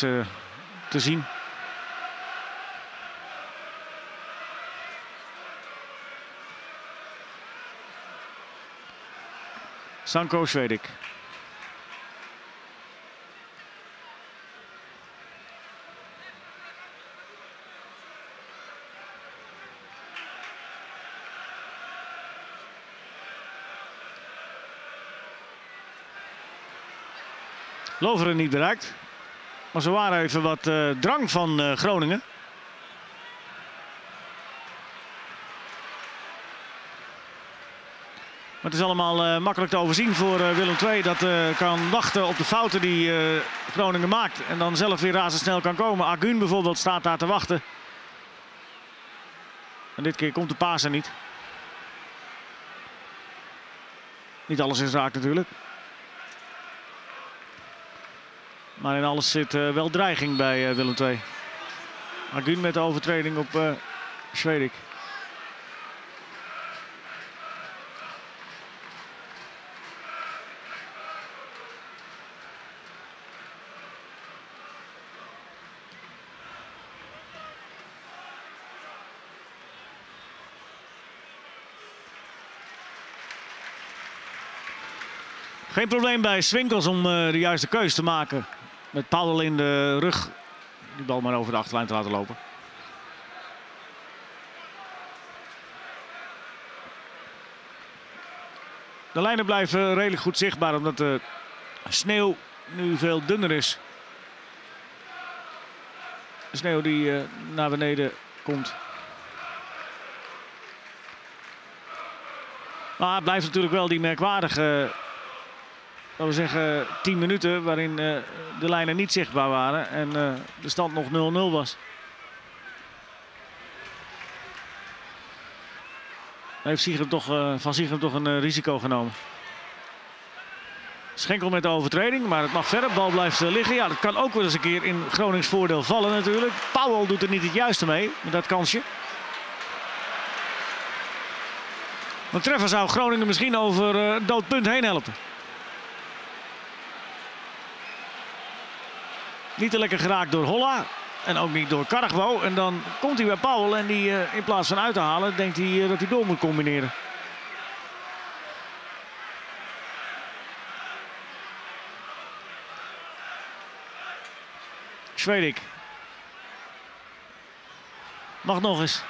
Speaker 1: te zien. Sanko Schwedik. Loveren niet bereikt. Maar ze waren even wat uh, drang van uh, Groningen. Maar het is allemaal uh, makkelijk te overzien voor uh, Willem II. Dat uh, kan wachten op de fouten die Groningen maakt. En dan zelf weer razendsnel kan komen. Agun bijvoorbeeld staat daar te wachten. En dit keer komt de Pasen niet. Niet alles is raak natuurlijk. Maar in alles zit wel dreiging bij Willem II. Agun met de overtreding op uh, Schwedik. Geen probleem bij Swinkels om uh, de juiste keus te maken. Met Powell in de rug. Die bal maar over de achterlijn te laten lopen. De lijnen blijven redelijk goed zichtbaar omdat de sneeuw nu veel dunner is. De sneeuw die uh, naar beneden komt. Maar blijft natuurlijk wel die merkwaardige, laten we zeggen, 10 minuten waarin uh, de lijnen niet zichtbaar waren en uh, de stand nog 0-0 was. Heeft toch, uh, Van Siegem toch een risico genomen. Schenkel met de overtreding, maar het mag verder. Bal blijft liggen. Ja, dat kan ook wel eens een keer in Gronings voordeel vallen natuurlijk. Powell doet er niet het juiste mee met dat kansje. Een treffer zou Groningen misschien over doodpunt heen helpen. Niet te lekker geraakt door Holla. En ook niet door Caragwo. En dan komt hij bij Powell. En die, uh, in plaats van uit te halen, denkt hij uh, dat hij door moet combineren. Schwedik. Mag nog eens.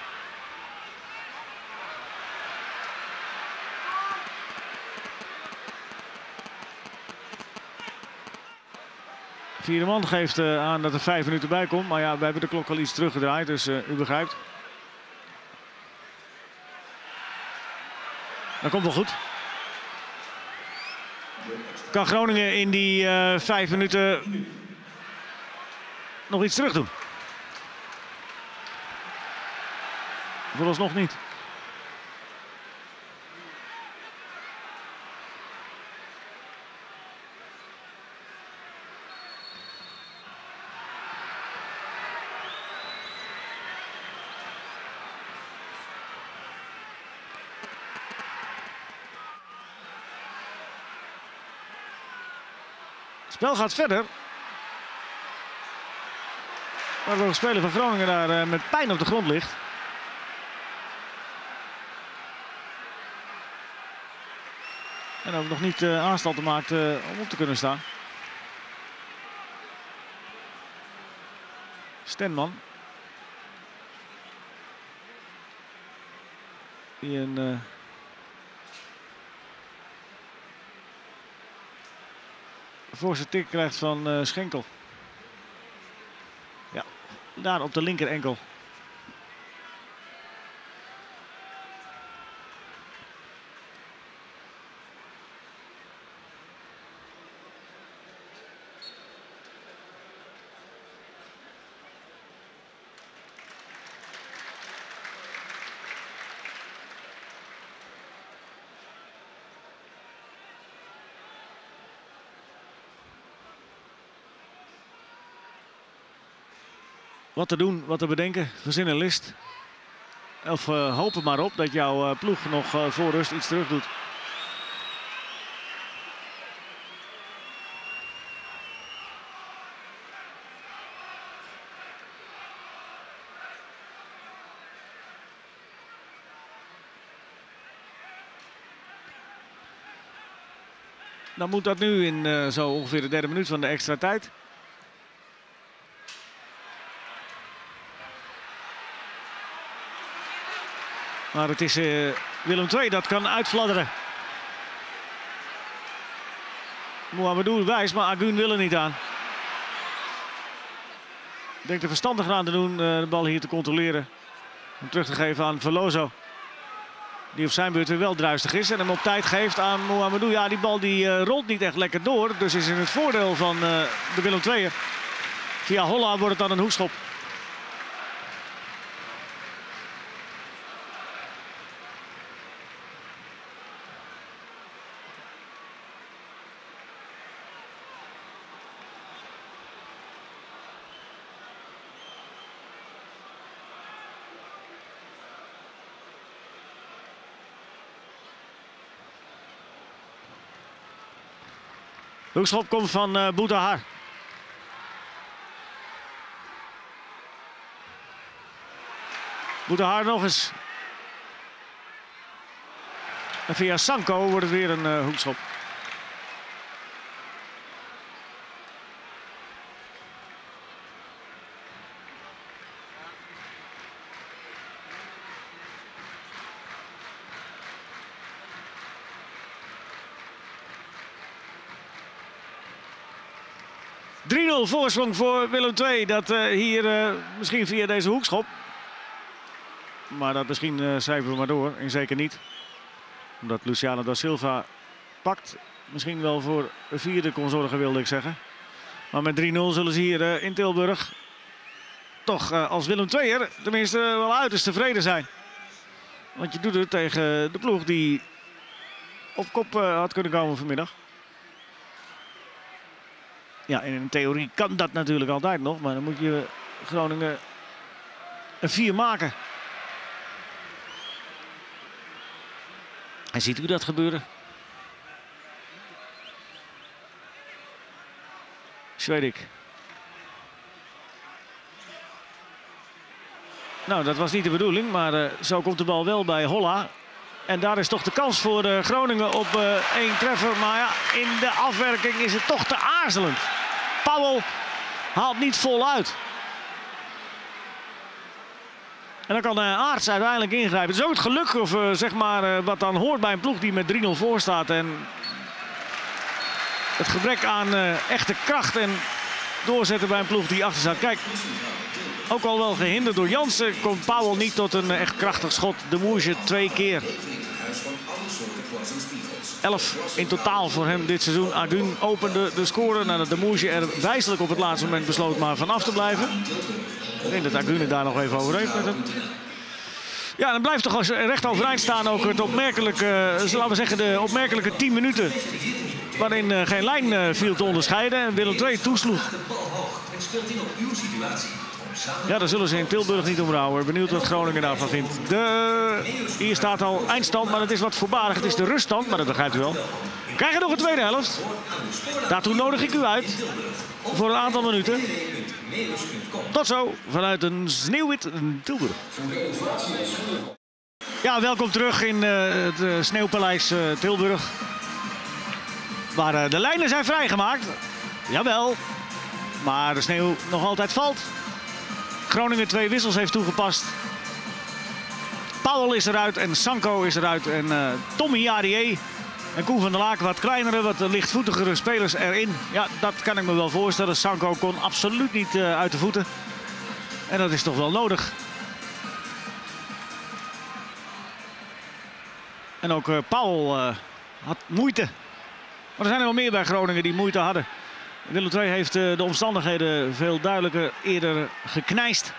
Speaker 1: Vierde man geeft uh, aan dat er vijf minuten bij komt. Maar ja, we hebben de klok al iets teruggedraaid, dus uh, u begrijpt. Dat komt wel goed. Kan Groningen in die uh, vijf minuten nog iets terug doen? Vooralsnog niet. Spel gaat verder. Waardoor de speler van Groningen daar uh, met pijn op de grond ligt. En ook nog niet uh, aanstalten maakt uh, om op te kunnen staan. Stenman. Die een voorste tik krijgt van uh, Schenkel. Ja, daar op de linker enkel. Wat te doen, wat te bedenken. Verzin een list. Of uh, hoop er maar op dat jouw uh, ploeg nog uh, voor rust iets terug doet. Dan moet dat nu in zo ongeveer de derde minuut van de extra tijd. Maar het is uh, Willem II dat kan uitfladderen. Mohamedou wijs, maar Agun wil er niet aan. Ik denk er verstandig aan te doen uh, de bal hier te controleren. Om terug te geven aan Veloso. Die op zijn beurt weer wel druistig is. En hem op tijd geeft aan Mohamedou. Ja, die bal die uh, rolt niet echt lekker door. Dus is in het voordeel van de Willem II'er. Via Holla wordt het dan een hoekschop. Hoekschop komt van uh, Boetahar. Boetahar nog eens. En via Sanko wordt het weer een uh, hoekschop. 3-0 voorsprong voor Willem II. Dat uh, hier uh, misschien via deze hoekschop. Maar dat misschien uh, schrijven we maar door. En zeker niet. Omdat Luciano da Silva pakt. Misschien wel voor een vierde kon zorgen wilde ik zeggen. Maar met 3-0 zullen ze hier in Tilburg toch als Willem II'er tenminste wel uiterst tevreden zijn. Want je doet het tegen de ploeg die op kop had kunnen komen vanmiddag. Ja, in theorie kan dat natuurlijk altijd nog. Maar dan moet je Groningen een 4 maken. En ziet u dat gebeuren? Schwedik. Nou, dat was niet de bedoeling, maar uh, zo komt de bal wel bij Holla. En daar is toch de kans voor uh, Groningen op uh, één treffer. Maar ja, in de afwerking is het toch te aarzelend. Powell haalt niet vol uit. En dan kan uh, Aarts uiteindelijk ingrijpen. Het is ook het geluk of, zeg maar, wat dan hoort bij een ploeg die met 3-0 voor staat. En het gebrek aan echte kracht en doorzetten bij een ploeg die achter staat. Kijk, ook al wel gehinderd door Jansen komt Powell niet tot een echt krachtig schot. De Moesje twee keer. 11 in totaal voor hem dit seizoen. Agun opende de score nadat de Moesje er wijselijk op het laatste moment besloot maar vanaf te blijven. Ik denk dat het daar nog even over heeft. Ja, dan blijft toch recht overeind staan ook het opmerkelijke, laten we zeggen, de opmerkelijke 10 minuten. Waarin uh, geen lijn uh, viel te onderscheiden en Willem II toesloeg. En speelt in op uw situatie. Ja, daar zullen ze in Tilburg niet om. Benieuwd wat Groningen daarvan vindt. De... Hier staat al eindstand, maar het is wat voorbarig. Het is de ruststand, maar dat begrijpt u wel. We krijgen nog een tweede helft. Daartoe nodig ik u uit voor een aantal minuten. Tot zo vanuit een sneeuwwit Tilburg. Ja, welkom terug in uh, het uh, Sneeuwpaleis uh, Tilburg. Waar de lijnen zijn vrijgemaakt. Jawel. Maar de sneeuw nog altijd valt. Groningen twee wissels heeft toegepast. Powell is eruit en Sanko is eruit. En uh, Tommy Arié en Koen van der Laak wat kleinere, wat lichtvoetigere spelers erin. Ja, dat kan ik me wel voorstellen. Sanko kon absoluut niet uh, uit de voeten. En dat is toch wel nodig. En ook uh, Paul had moeite. Maar er zijn er wel meer bij Groningen die moeite hadden. Willem II heeft uh, de omstandigheden veel duidelijker eerder geknijst.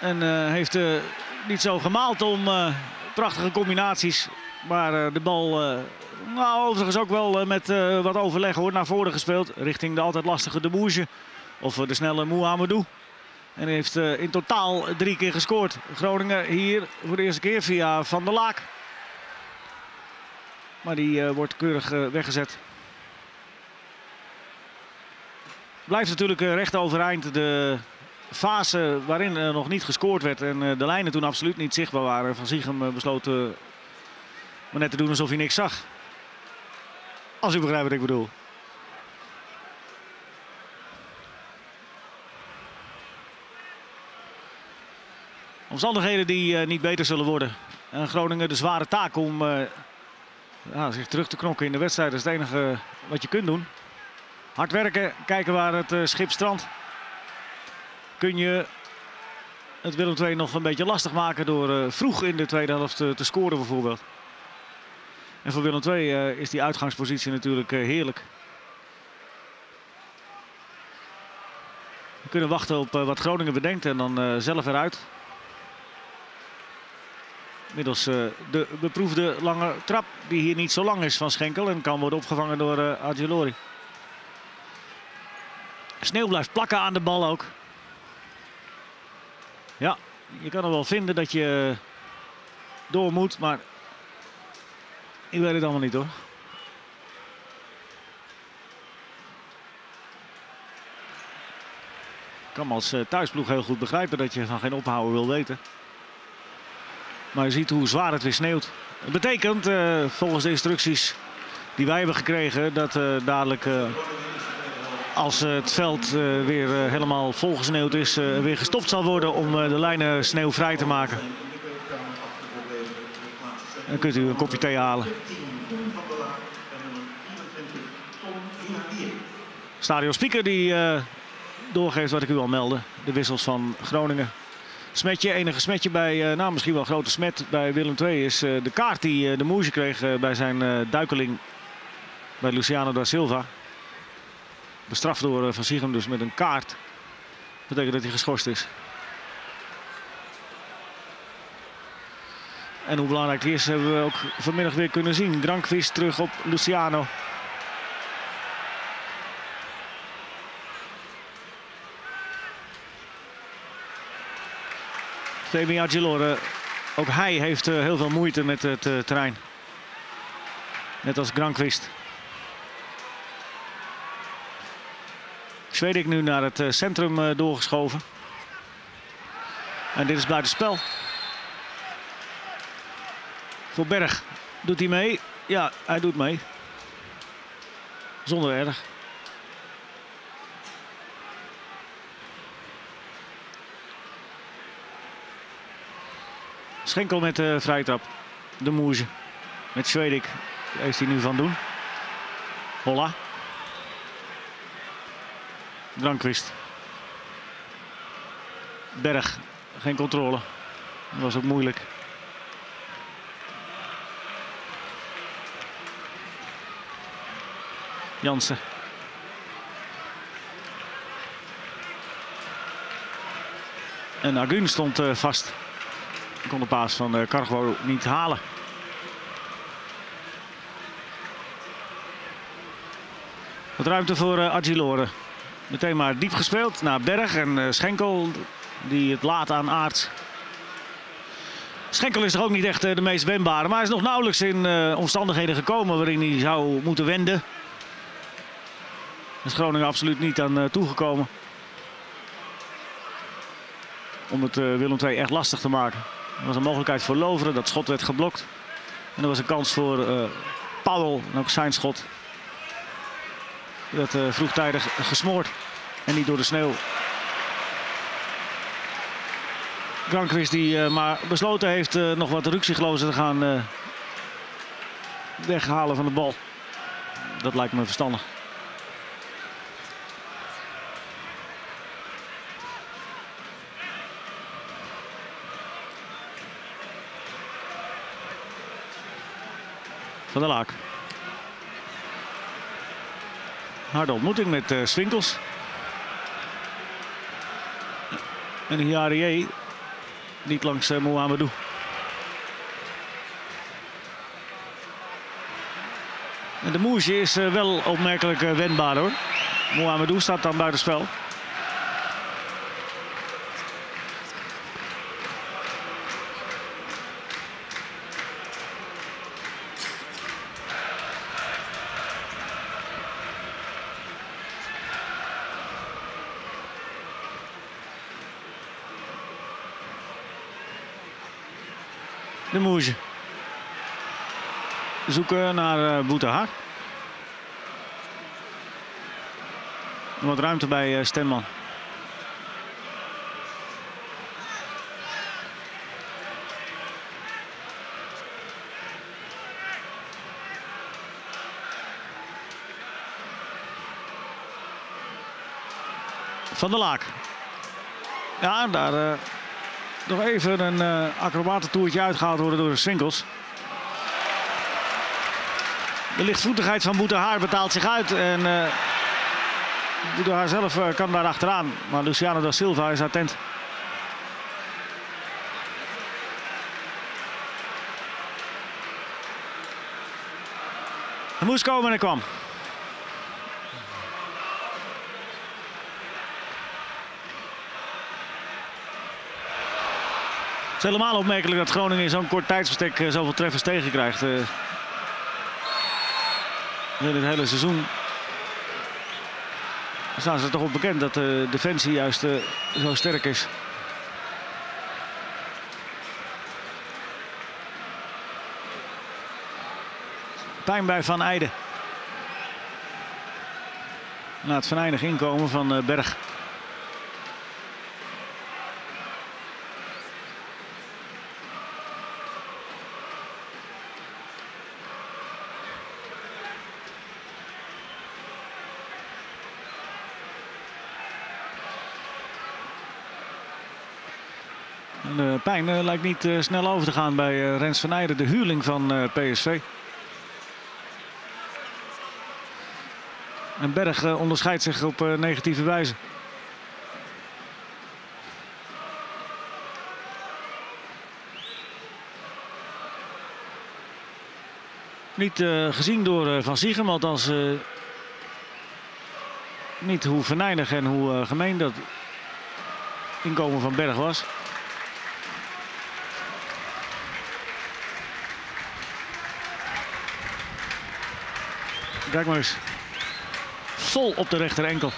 Speaker 1: En uh, heeft uh, niet zo gemaald om prachtige combinaties. Maar de bal, nou, overigens ook wel met wat overleg hoor, naar voren gespeeld. Richting de altijd lastige De Bourge. Of de snelle Mouhamadou. En heeft in totaal drie keer gescoord. Groningen hier voor de eerste keer via Van der Laak. Maar die wordt keurig weggezet. Blijft natuurlijk eh, recht overeind de fase waarin er nog niet gescoord werd. En eh, de lijnen toen absoluut niet zichtbaar waren. Van Ziegem eh, besloot maar net te doen alsof hij niks zag. Als u begrijpt wat ik bedoel. Omstandigheden die niet beter zullen worden. En Groningen de zware taak om zich terug te knokken in de wedstrijd. Dat is het enige wat je kunt doen. Hard werken, kijken waar het uh, schip strandt. Kun je het Willem II nog een beetje lastig maken door uh, vroeg in de tweede helft te, te, scoren bijvoorbeeld. En voor Willem II is die uitgangspositie natuurlijk heerlijk. We kunnen wachten op wat Groningen bedenkt en dan zelf eruit. Middels de beproefde lange trap die hier niet zo lang is van Schenkel en kan worden opgevangen door Argelori. Sneeuw blijft plakken aan de bal ook. Ja, je kan er wel vinden dat je door moet, maar ik weet het allemaal niet hoor. Ik kan als eh, thuisploeg heel goed begrijpen dat je van geen ophouden wil weten. Maar je ziet hoe zwaar het weer sneeuwt. Dat betekent uh, volgens de instructies die wij hebben gekregen dat uh, dadelijk als het veld uh, weer uh, helemaal volgesneeuwd is, weer gestopt zal worden om de lijnen sneeuwvrij te maken. Dan kunt u een kopje thee halen. Stadion Speaker die doorgeeft wat ik u al meldde. De wissels van Groningen. Smetje, enige smetje bij, nou misschien wel grote smet bij Willem II is de kaart die de Moesje kreeg bij zijn duikeling bij Luciano da Silva. Bestraft door Van Siegem dus met een kaart. Dat betekent dat hij geschorst is. En hoe belangrijk die is hebben we ook vanmiddag weer kunnen zien. Grankvist terug op Luciano. Femi Agilore, ook hij heeft uh, heel veel moeite met het uh, terrein. Net als Granqvist. Zwedik nu naar het uh, centrum doorgeschoven. En dit is buitenspel. Voor Berg. Doet hij mee? Ja, hij doet mee. Zonder erg. Schenkel met de vrijtrap. De Moeze. Met Schwedik heeft hij nu van doen. Holla. Drankwist. Berg. Geen controle. Dat was ook moeilijk. Jansen. En Agun stond uh, vast. Kon de paas van uh, Cargo niet halen. Wat ruimte voor uh. Meteen maar diep gespeeld naar Berg en uh, Schenkel. Die het laat aan Aert. Schenkel is er ook niet echt de meest wendbare. Maar hij is nog nauwelijks in omstandigheden gekomen waarin hij zou moeten wenden is Groningen absoluut niet aan toegekomen. Om het Willem II echt lastig te maken. Er was een mogelijkheid voor Loveren. Dat schot werd geblokt. En er was een kans voor Powell. En ook zijn schot. Dat werd vroegtijdig gesmoord. En niet door de sneeuw. Granqvist die maar besloten heeft nog wat ruksiglozen te gaan weghalen van de bal. Dat lijkt me verstandig. Van der Laak. Harde ontmoeting met uh, Swinkels. En Hiarie niet langs uh, Mohamedou. En de Moesje is uh, wel opmerkelijk wendbaar hoor. Mohamedou staat dan buitenspel. de Moege. Zoeken naar eh, Boetehar. Wat ruimte bij uh, Stenman. Van der Laak. Ja, daar uh, nog even een uh, acrobatentoertje uitgehaald worden door de Swinkels. De lichtvoetigheid van Boetehaar betaalt zich uit. En uh, Boetehaar zelf uh, kan daar achteraan. Maar Luciano da Silva is attent. Hij moest komen en hij kwam. is helemaal opmerkelijk dat Groningen in zo'n kort tijdsbestek uh, zoveel treffers tegenkrijgt. In het hele seizoen staan ze toch op bekend dat de defensie juist uh, zo sterk is. Pijn bij Van Eijden. Laat Van Eijden inkomen van Berg. De pijn lijkt niet snel over te gaan bij Rens van Eijden, de huurling van PSV. En Berg onderscheidt zich op negatieve wijze. Niet gezien door Van Siegem, althans niet hoe venijnig en hoe gemeen dat inkomen van Berg was. Kijk maar eens. Vol op de rechter enkel.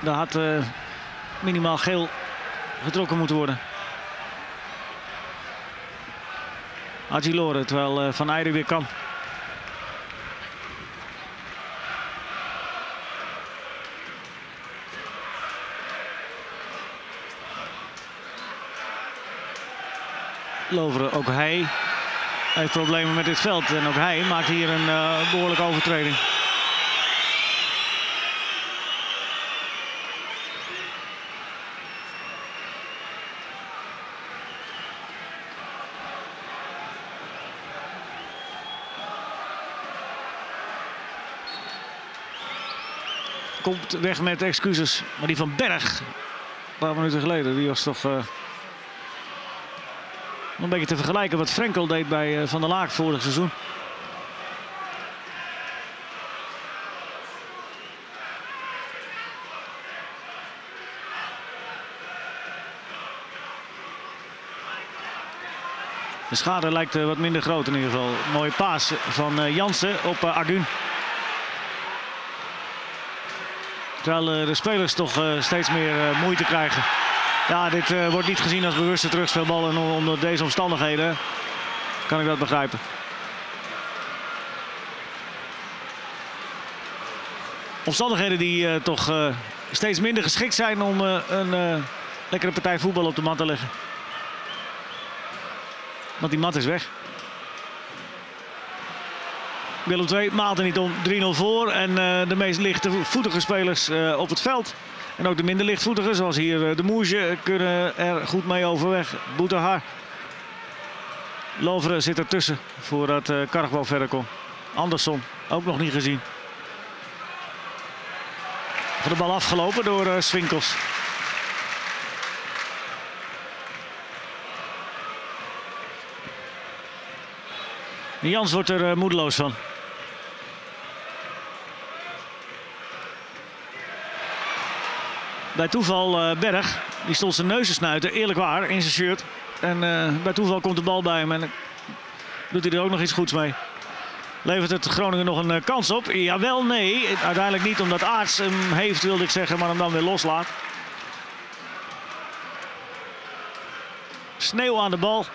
Speaker 1: Daar had minimaal geel getrokken moeten worden. Agilore, terwijl eh, Van Eijden weer kan. Loveren, ook hij heeft problemen met dit veld. En ook hij maakt hier een uh, behoorlijke overtreding. komt weg met excuses. Maar die van Berg, een paar minuten geleden, die was toch uh, een beetje te vergelijken wat Frenkel deed bij uh, Van der Laak vorig seizoen. De schade lijkt uh, wat minder groot in ieder geval. Mooie paas van Jansen op Agun. Terwijl eh, de spelers toch eh, steeds meer eh, moeite krijgen. Ja, dit wordt niet gezien als bewuste terugspeelbal. En onder deze omstandigheden kan ik dat begrijpen. Omstandigheden die toch steeds minder geschikt zijn om een lekkere partij voetbal op de mat te leggen. Want die mat is weg. Willem II maalt er niet om 3-0 voor. En de meest lichtvoetige spelers uh, op het veld. En ook de minder lichtvoetige, zoals hier uh, de Moesje, kunnen er goed mee overweg. Boetehar. Loveren zit ertussen voordat uh, Kargbal verder komt. Andersson, ook nog niet gezien. De bal afgelopen door uh, Swinkels. Jans wordt er moedeloos van. Bij toeval uh, Berg, die stond zijn neus te snuiten, eerlijk waar, in zijn shirt. En uh, bij toeval komt de bal bij hem en doet hij er ook nog iets goeds mee. Levert het Groningen nog een uh, kans op? Jawel, nee. Uiteindelijk niet omdat Aarts hem heeft, wilde ik zeggen, maar hem dan weer loslaat. Sneeuw aan de bal.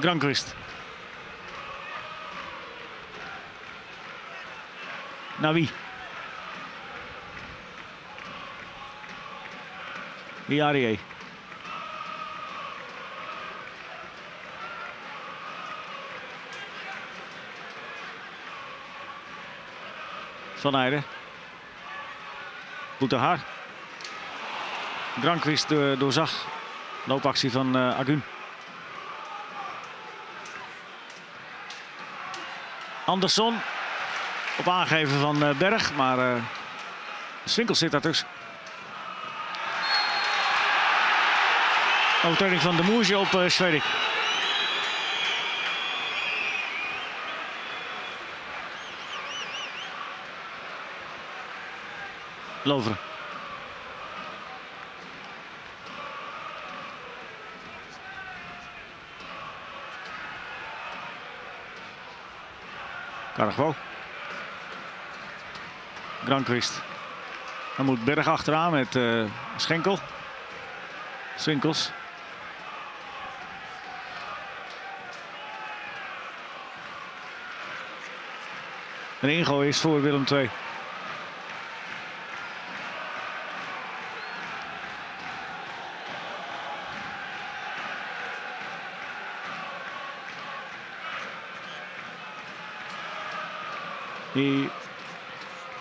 Speaker 1: Granquist. Naar wie? Diarrié. Van Eijden. Boetehar. Granquist doorzag. Loopactie van uh, Agun. Andersson op aangeven van uh, Berg, maar uh, Swinkel zit daar tussen. Overtreding van de Moerje op uh, Schwedik. Loveren. Granqvist. Dan moet Berg achteraan met uh, Schenkel. Swinkels. Een ingooi is voor Willem 2.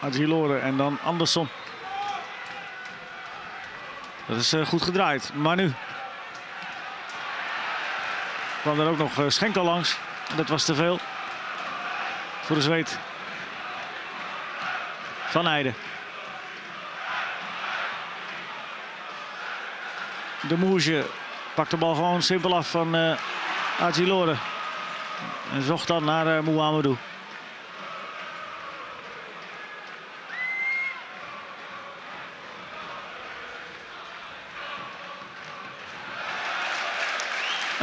Speaker 1: Agilore en dan Andersson. Dat is uh, goed gedraaid. Maar nu kwam er ook nog uh, Schenkel langs. Dat was te veel voor de zweet. Van Heijden. De Moesje pakt de bal gewoon simpel af van uh, Agilore. En zocht dan naar uh.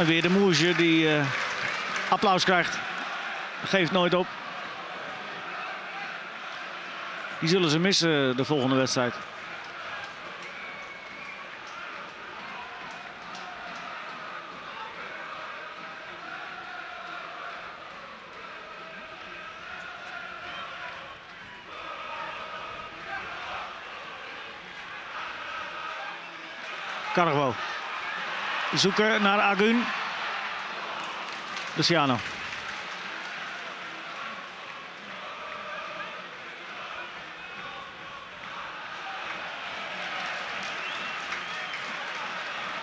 Speaker 1: En weer de Moesje die uh, applaus krijgt. Geeft nooit op. Die zullen ze missen de volgende wedstrijd. Cargo. Zoeken naar Agun. Luciano.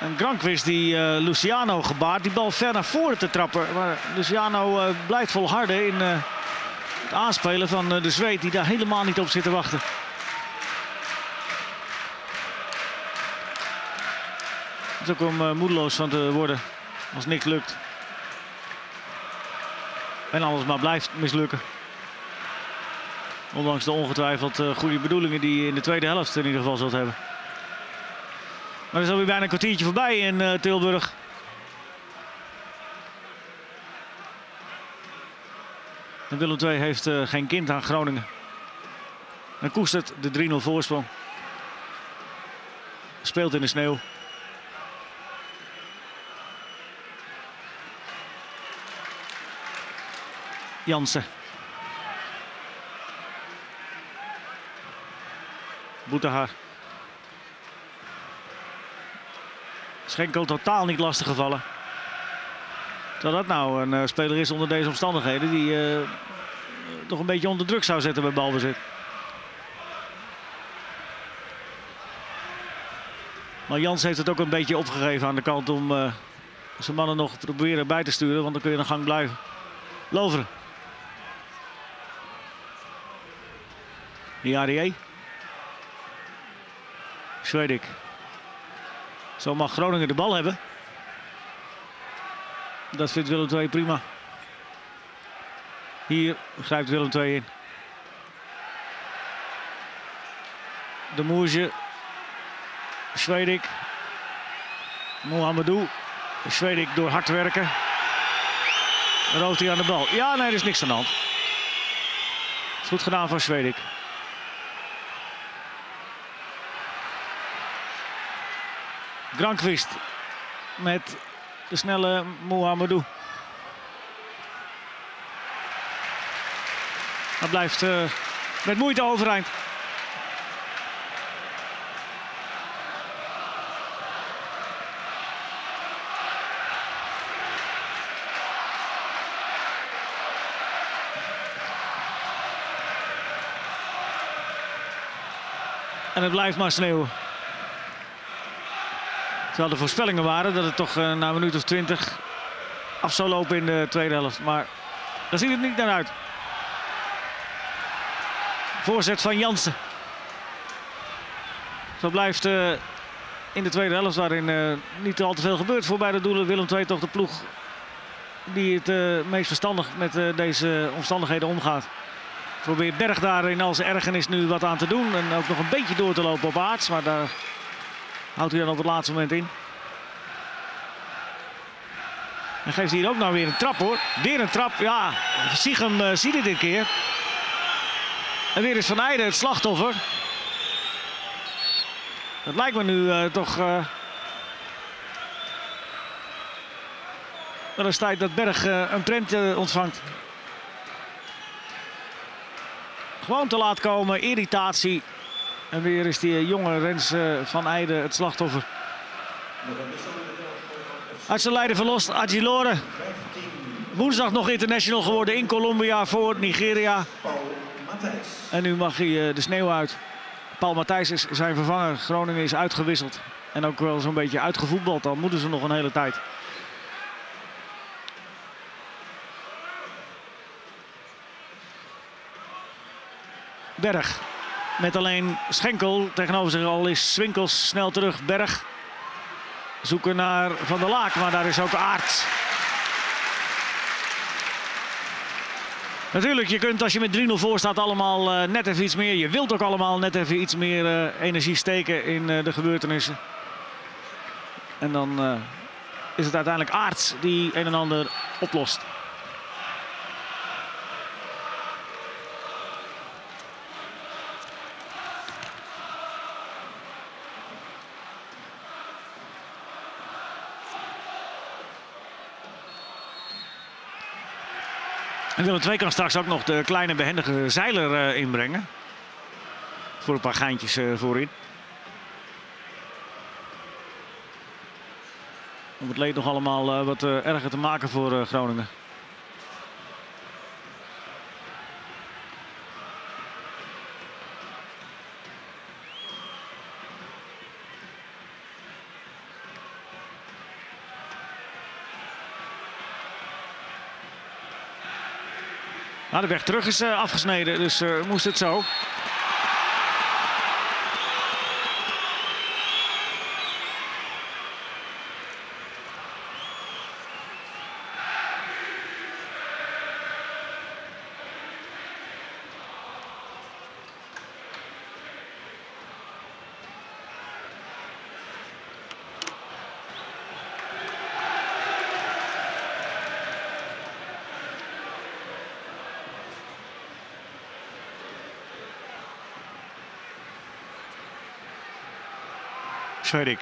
Speaker 1: En Granqvist die uh, Luciano gebaart. Die bal ver naar voren te trappen. Maar Luciano uh, blijft volharden in uh, het aanspelen van de Zweet. Die daar helemaal niet op zit te wachten. Het ook om moedeloos van te worden. Als niks lukt. En alles maar blijft mislukken. Ondanks de ongetwijfeld goede bedoelingen die in de tweede helft in ieder geval zult hebben. Maar er is alweer bijna een kwartiertje voorbij in uh, Tilburg. En Willem II heeft geen kind aan Groningen. Dan koestert de 3-0 voorsprong. Speelt in de sneeuw. Jansen. Boetehaar. Schenkel totaal niet lastig gevallen. Terwijl dat nou een uh, speler is onder deze omstandigheden die uh, toch een beetje onder druk zou zetten bij balbezit. Maar Jans heeft het ook een beetje opgegeven aan de kant om uh, zijn mannen nog proberen bij te sturen. Want dan kun je in de gang blijven. Loveren. Niarie. Schwedik. Zo mag Groningen de bal hebben. Dat vindt Willem II prima. Hier grijpt Willem II in. De Moerje. Schwedik. Mohamedou. Schwedik door hard werken. Rooft hij aan de bal. Ja, nee, er is niks aan de hand. Goed gedaan van Schwedik. Granqvist met de snelle Mohamedou. Dat blijft uh, met moeite overeind. En het blijft maar sneeuwen. Terwijl de voorspellingen waren dat het toch uh, na een minuut of twintig af zou lopen in de tweede helft. Maar daar ziet het niet naar uit. Voorzet van Jansen. Zo blijft uh, in de tweede helft, waarin uh, niet al te veel gebeurt voor beide doelen. Willem II toch de ploeg die het meest verstandig met deze omstandigheden omgaat. Probeert Berg daar in al zijn ergernis nu wat aan te doen. En ook nog een beetje door te lopen op Aarts. Maar daar houdt hij dan op het laatste moment in. En geeft hij hier ook nou weer een trap hoor. Weer een trap. Ja, Siegem uh, ziet het dit keer. En weer is Van Eijden het slachtoffer. Het lijkt me nu uh, toch... Uh, wel eens tijd dat Berg een trend ontvangt. Gewoon te laat komen, irritatie. En weer is die jonge Rens van Eijden het slachtoffer. Uit zijn lijden verlost, Agilore. Woensdag nog international geworden in Colombia voor Nigeria. En nu mag hij eh, de sneeuw uit. Paul Matthijs is zijn vervanger. Groningen is uitgewisseld. En ook wel zo'n beetje uitgevoetbald. Dan moeten ze nog een hele tijd. Berg. Met alleen Schenkel tegenover zich al is Swinkels snel terug. Berg. Zoeken naar Van der Laak. Maar daar is ook Aert. Natuurlijk, je kunt als je met 3-0 voor staat allemaal eh, net even iets meer. Je wilt ook allemaal net even iets meer eh, energie steken in eh, de gebeurtenissen. En dan is het uiteindelijk Aarts die een en ander oplost. En Willem II kan straks ook nog de kleine behendige zeiler eh, inbrengen. Voor een paar geintjes eh, voorin. Om het leed nog allemaal eh, wat erger te maken voor Groningen. De weg terug is eh, afgesneden, dus eh, moest het zo. Schwedik.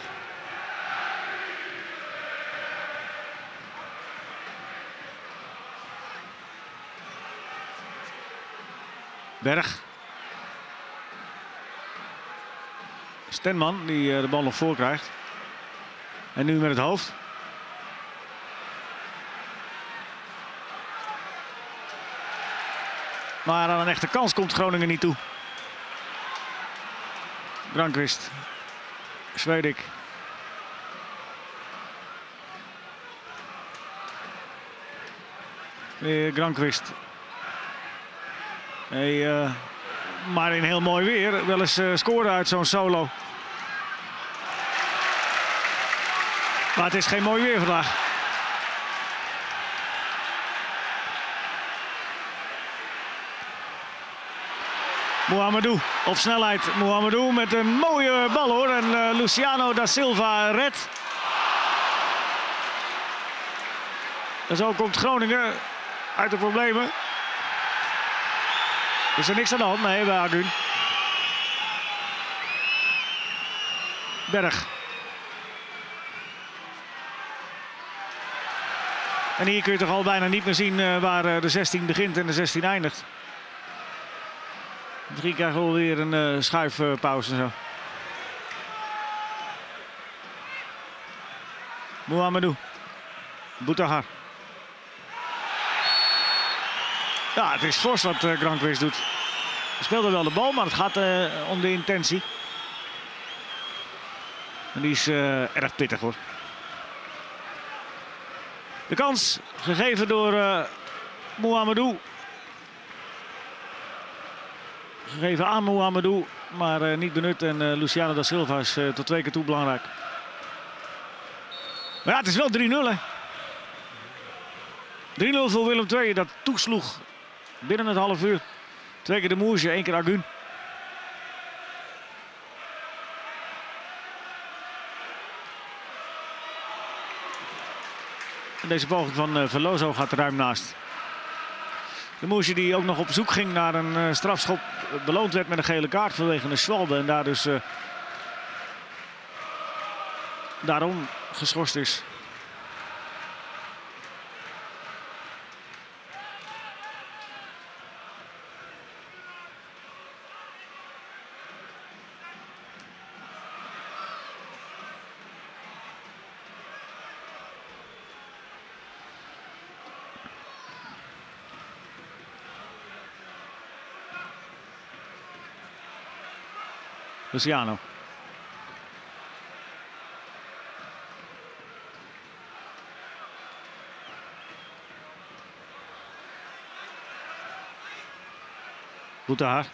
Speaker 1: Berg. Stenman die eh, de bal nog voor krijgt. En nu met het hoofd. Maar aan een echte kans komt Groningen niet toe. Granqvist Zwedik. Weer Granqvist. Nee, eh, maar in heel mooi weer. Wel eens uh, scoren uit zo'n solo. Maar het is geen mooi weer vandaag. Mohamedou op snelheid. Mohamedou met een mooie bal hoor. En uh, Luciano da Silva redt. En zo komt Groningen uit de problemen. Is er niks aan de hand? Nee, bij Agun. Berg. En hier kun je toch al bijna niet meer zien uh, waar uh, de 16 begint en de 16 eindigt. Drie krijgen we weer een uh, schuifpauze en zo. Mohamedou. Boutahar. Ja, het is fors wat uh, doet. Hij speelde wel de bal, maar het gaat uh, om de intentie. En die is erg pittig hoor. De kans gegeven door Mohamedou. Gegeven aan Mohamedou, maar uh, niet benut. En uh, Luciano da Silva is uh, tot twee keer toe belangrijk. Maar ja, het is wel 3-0 3-0 voor Willem II, dat toesloeg binnen het half uur. Twee keer de Moesje, één keer Argun. En deze poging van Veloso gaat ruim naast. De Moesje die ook nog op zoek ging naar een uh, strafschop. Beloond werd met een gele kaart vanwege een Schwalbe. En daar dus uh, daarom geschorst is. Luciano. Boetahar.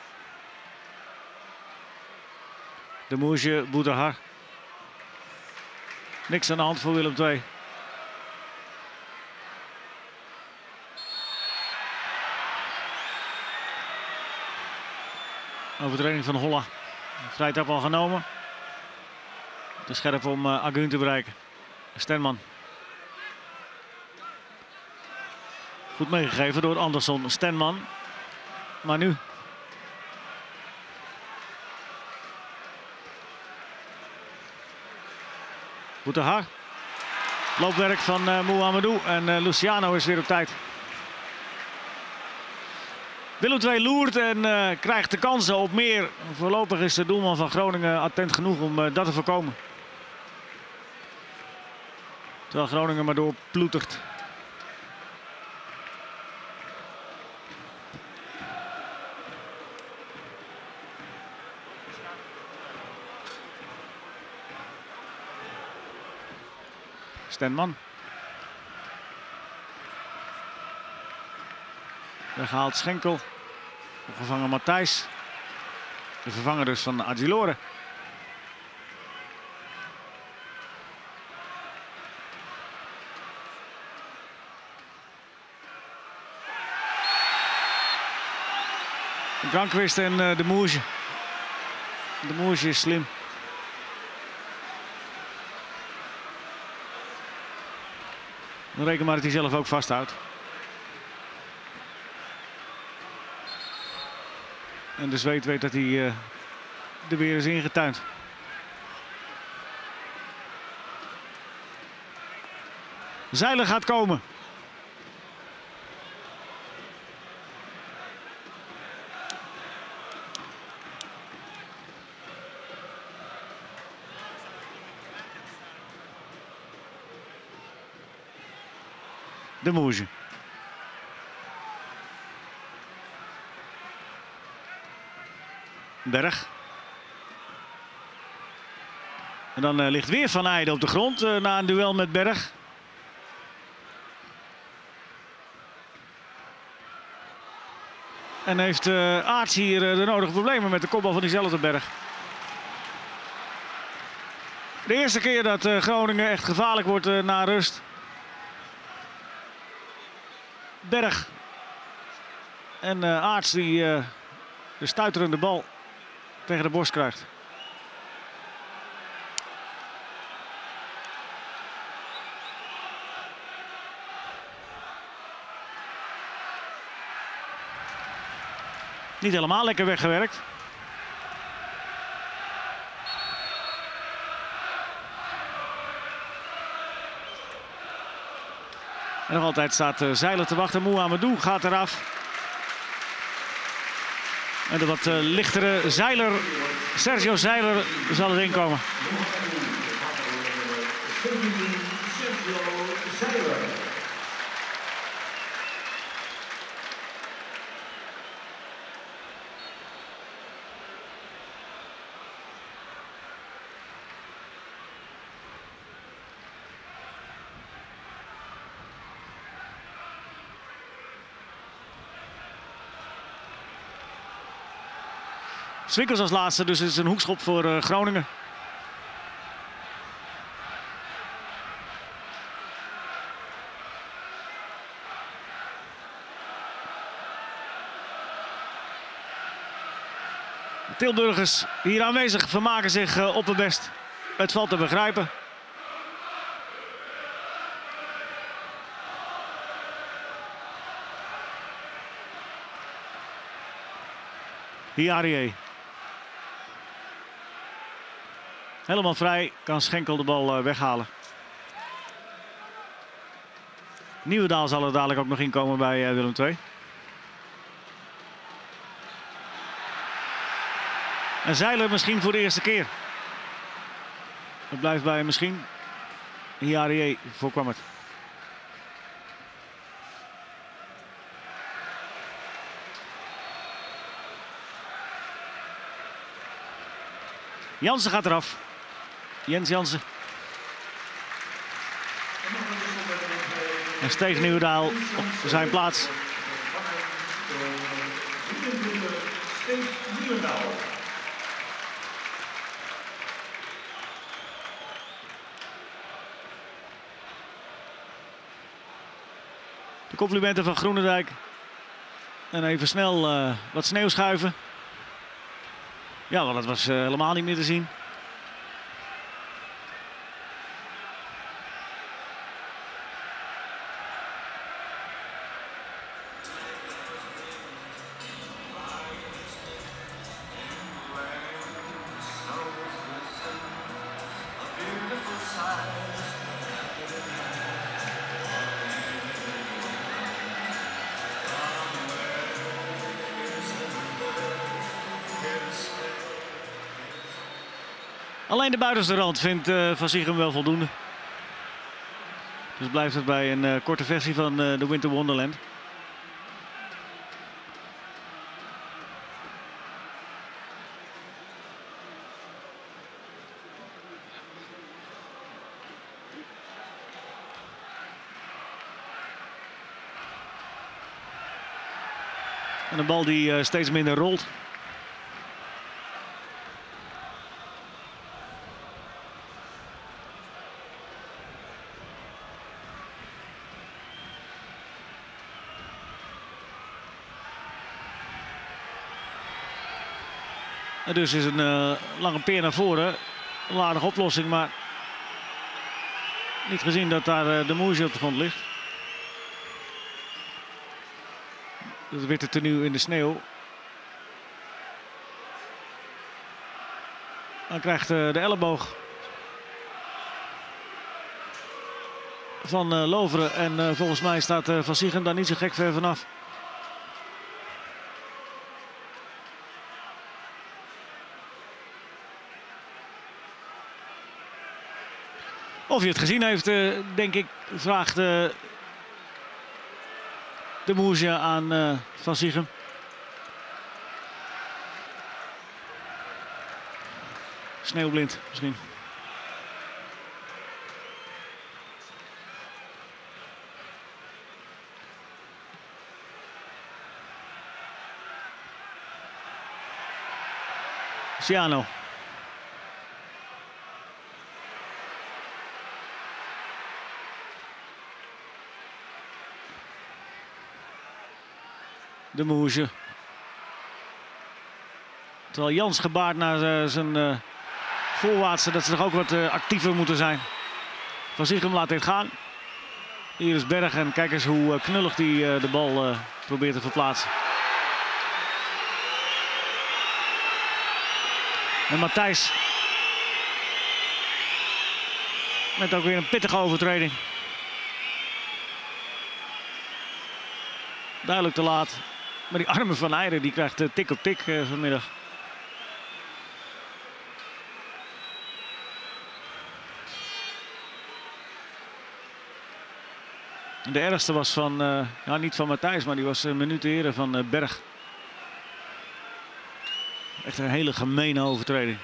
Speaker 1: De Moesje, Boetahar. Niks aan de hand voor Willem II. Overtreding van Holla. Vrijtap al genomen. Te scherp om uh, Agun te bereiken. Stenman. Goed meegegeven door Andersson. Stenman. Maar nu. Boetehar. Loopwerk van uh, Mohamedou en uh, Luciano is weer op tijd. Willem II loert en uh, krijgt de kansen op meer. Voorlopig is de doelman van Groningen attent genoeg om uh, dat te voorkomen. Terwijl Groningen maar door ploetert. Stenman. Weggehaald Schenkel. Opgevangen Matthijs. De vervanger dus van Agilore. Granquist en uh, de Moesje. De Moesje is slim. Dan reken maar dat hij zelf ook vasthoudt. En de zweet weet dat hij uh, er weer is ingetuind. Zeiler gaat komen. De Moege. Berg. En dan uh, ligt weer Van Eijden op de grond uh, na een duel met Berg. En heeft uh, Aarts hier de nodige problemen met de kopbal van diezelfde Berg. De eerste keer dat Groningen echt gevaarlijk wordt na rust. Berg en Aarts die de stuiterende bal tegen de borst krijgt. Niet helemaal lekker weggewerkt. En nog altijd staat uh, Zeiler te wachten. Mouhamadou gaat eraf. En de wat uh, lichtere Zeiler, Sergio Zeiler, zal erin komen. Swinkels als laatste, dus het is een hoekschop voor uh, Groningen. Tilburgers hier aanwezig vermaken zich uh, op het best. Het valt te begrijpen. Hiarie. Helemaal vrij kan Schenkel de bal uh, weghalen. Nieuwendaal zal er dadelijk ook nog inkomen bij uh, Willem II. En Zeiler misschien voor de eerste keer. Het blijft bij misschien. Hiarie voorkwam het. Jansen gaat eraf. Jens Jansen. En Steeg Nieuwendaal op zijn plaats.
Speaker 2: Steef.
Speaker 1: De complimenten van Groenendijk. En even snel eh, wat sneeuw schuiven. Ja, want dat was eh, helemaal niet meer te zien. Buitenste rand vindt eh, Van Siegem wel voldoende. Dus blijft het bij een eh, korte versie van eh, de Winter Wonderland. En een bal die steeds minder rolt. Dus is een eh, lange peer naar voren. Een aardige oplossing, maar niet gezien dat daar eh, de moesje op de grond ligt. Het witte tenue in de sneeuw. Dan krijgt eh, de elleboog van Loveren. En volgens mij staat Van Siegen daar niet zo gek ver vanaf. Of hij het gezien heeft, eh, denk ik, vraagt eh, de Moesje aan eh, Van Siegen. Sneeuwblind misschien. Ciano. De Moesje. Terwijl Jans gebaart naar eh, zijn eh voorwaartse dat ze toch ook wat eh, actiever moeten zijn. Van Ziegem laat dit gaan. Hier is Berg en kijk eens hoe knullig eh, de bal probeert te verplaatsen. En Matthijs. Met ook weer een pittige overtreding. Duidelijk te laat. Maar die arme van Eijden die krijgt eh, tik op tik eh, vanmiddag. De ergste was van, ja, niet van Matthijs, maar die was een minuut eerder van Berg. Echt een hele gemene overtreding.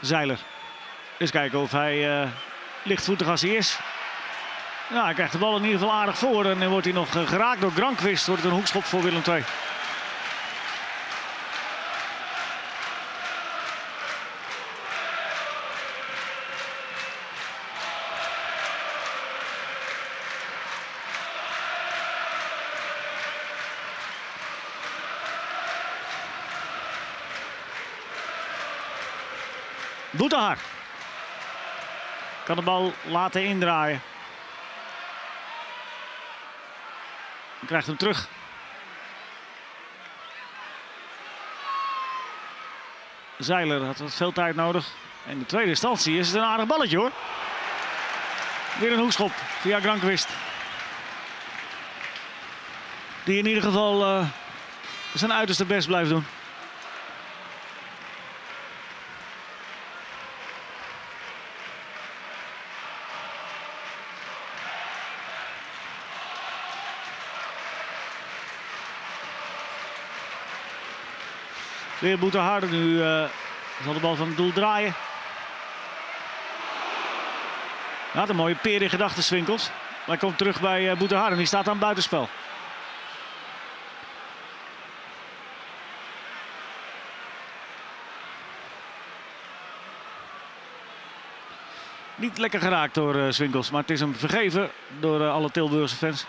Speaker 1: Zeiler. Eens kijken of hij lichtvoetig als hij is. Nou, hij krijgt de bal in ieder geval aardig voor. En dan wordt hij nog eh, geraakt door Granqvist. Wordt het een hoekschop voor Willem II. Boetehar. Kan de bal laten indraaien. Krijgt hem terug. Zeiler had wat veel tijd nodig. In de tweede instantie is het een aardig balletje hoor. Weer een hoekschop via Granqvist. Die in ieder geval eh, zijn uiterste best blijft doen. Weer Boeterharde. Nu uh, zal de bal van het doel draaien. Ja, een mooie peer in gedachten, Swinkels. Hij komt terug bij uh, Boeterharde. Die staat aan buitenspel. Niet lekker geraakt door uh, Swinkels, maar het is hem vergeven door alle Tilburgse fans.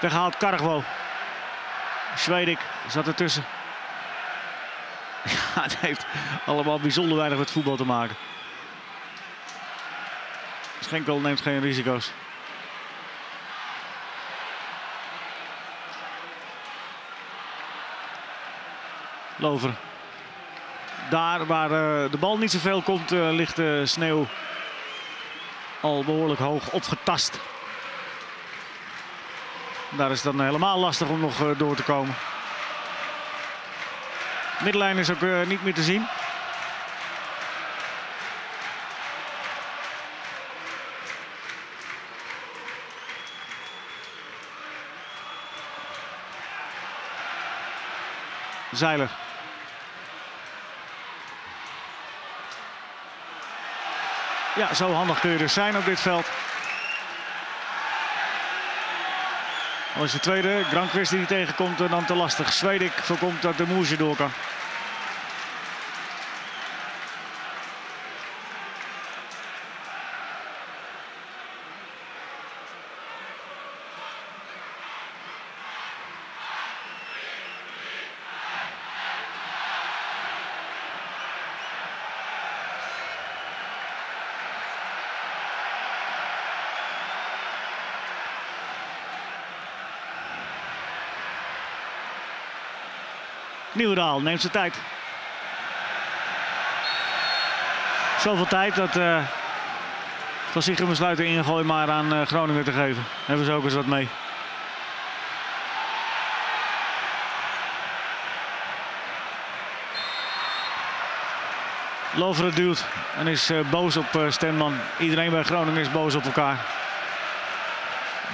Speaker 1: Weggehaald Cargo. Schwedik zat ertussen. [LAUGHS] Ja, het heeft allemaal bijzonder weinig met voetbal te maken. Schenkel neemt geen risico's. Lover. Daar waar uh, de bal niet zoveel komt, uh, ligt de sneeuw al behoorlijk hoog opgetast. Daar is het dan helemaal lastig om nog uh, door te komen. Middenlijn is ook niet meer te zien. Zeiler. Ja, zo handig kun je dus zijn op dit veld. Al is de tweede. Granqvist die tegenkomt en dan te lastig. Zwedik voorkomt dat de Moesje door kan. Nieuwdaal neemt zijn tijd. Zoveel tijd dat uh, Van Sigrum besluiten ingooi maar aan uh, Groningen te geven. Hebben ze ook eens wat mee. Loveren duwt en is uh, boos op uh, Stenman. Iedereen bij Groningen is boos op elkaar.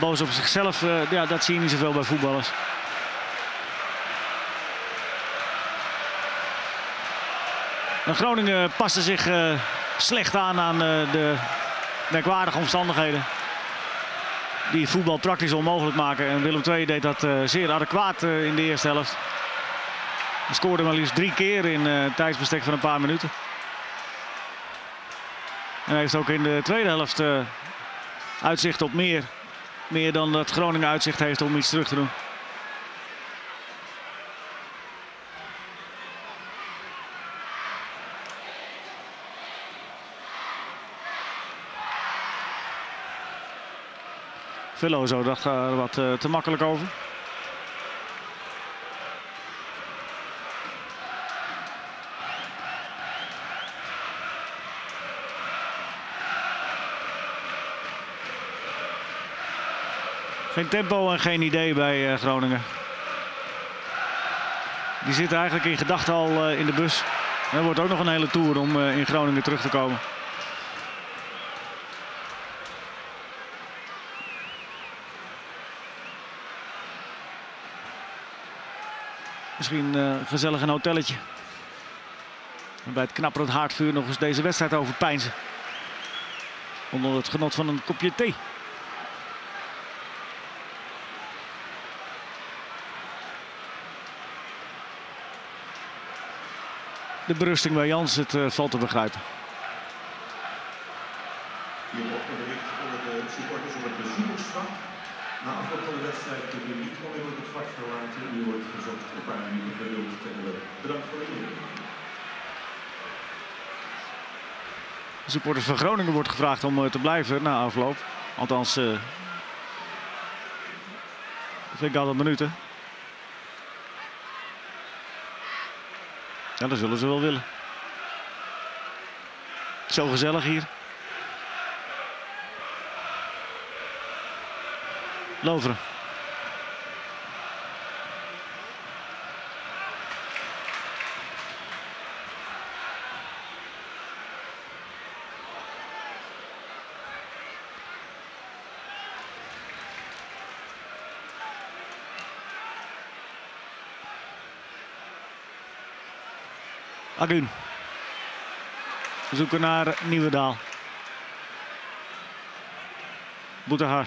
Speaker 1: Boos op zichzelf, ja, dat zie je niet zoveel bij voetballers. En Groningen paste zich uh, slecht aan aan uh, de merkwaardige omstandigheden. Die voetbal praktisch onmogelijk maken. En Willem II deed dat zeer adequaat in de eerste helft. Hij scoorde maar liefst drie keer in een tijdsbestek van een paar minuten. En hij heeft ook in de tweede helft uitzicht op meer. Meer dan dat Groningen uitzicht heeft om iets terug te doen. Velozo dacht daar wat uh, te makkelijk over. Geen tempo en geen idee bij uh, Groningen. Die zitten eigenlijk in gedachten al uh, in de bus. Er wordt ook nog een hele tour om in Groningen terug te komen. Misschien uh, gezellig een hotelletje. En bij het knapperend haardvuur nog eens deze wedstrijd overpijnzen. Onder het genot van een kopje thee. De berusting bij Jans, het uh, valt te begrijpen.
Speaker 2: Hier wordt een bericht voor de supporters op het bezoekersvak. Na afloop van de wedstrijd kun niet onmiddellijk het vak verlaten. U wordt verzocht een paar minuten geduld te hebben. Bedankt voor de.
Speaker 1: De supporters van Groningen wordt gevraagd om uh, te blijven na afloop. Althans, uh, ik altijd minuten. Ja, dat zullen ze wel willen. Zo gezellig hier. Loveren. Agun. We zoeken naar Nieuwendaal. Boetehar.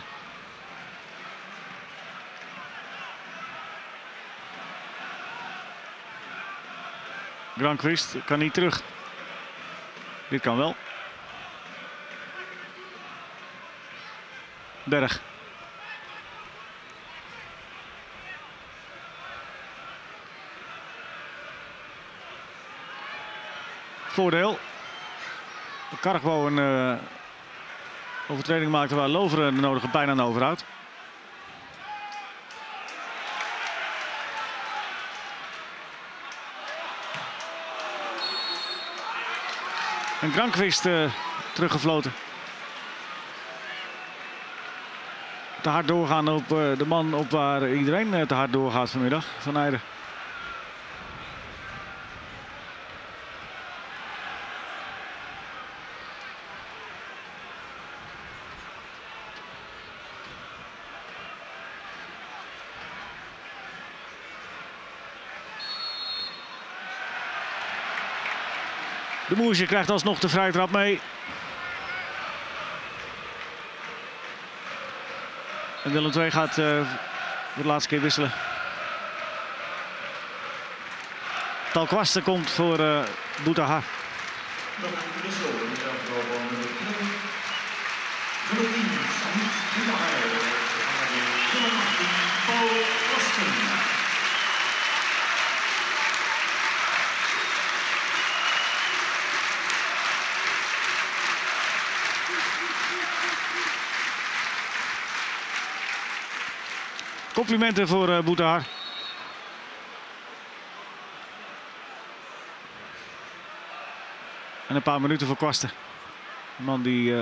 Speaker 1: Granqvist kan niet terug. Dit kan wel. Berg. Voordeel. Kargbo een uh, overtreding maakte waar Loveren de nodige pijn aan overhoudt. En Granqvist uh, teruggefloten. Te hard doorgaan op uh, de man op waar iedereen te hard doorgaat vanmiddag. Van Eijden. Moesje krijgt alsnog de vrije trap mee. En Willem II gaat uh, voor de laatste keer wisselen. Talkwaste komt voor uh,
Speaker 2: een wissel in de aanval van nummer 2. Nummer 10, Samit Boetahar.
Speaker 1: Complimenten voor uh, Boetahar. En een paar minuten voor Kwasten. Een man die uh,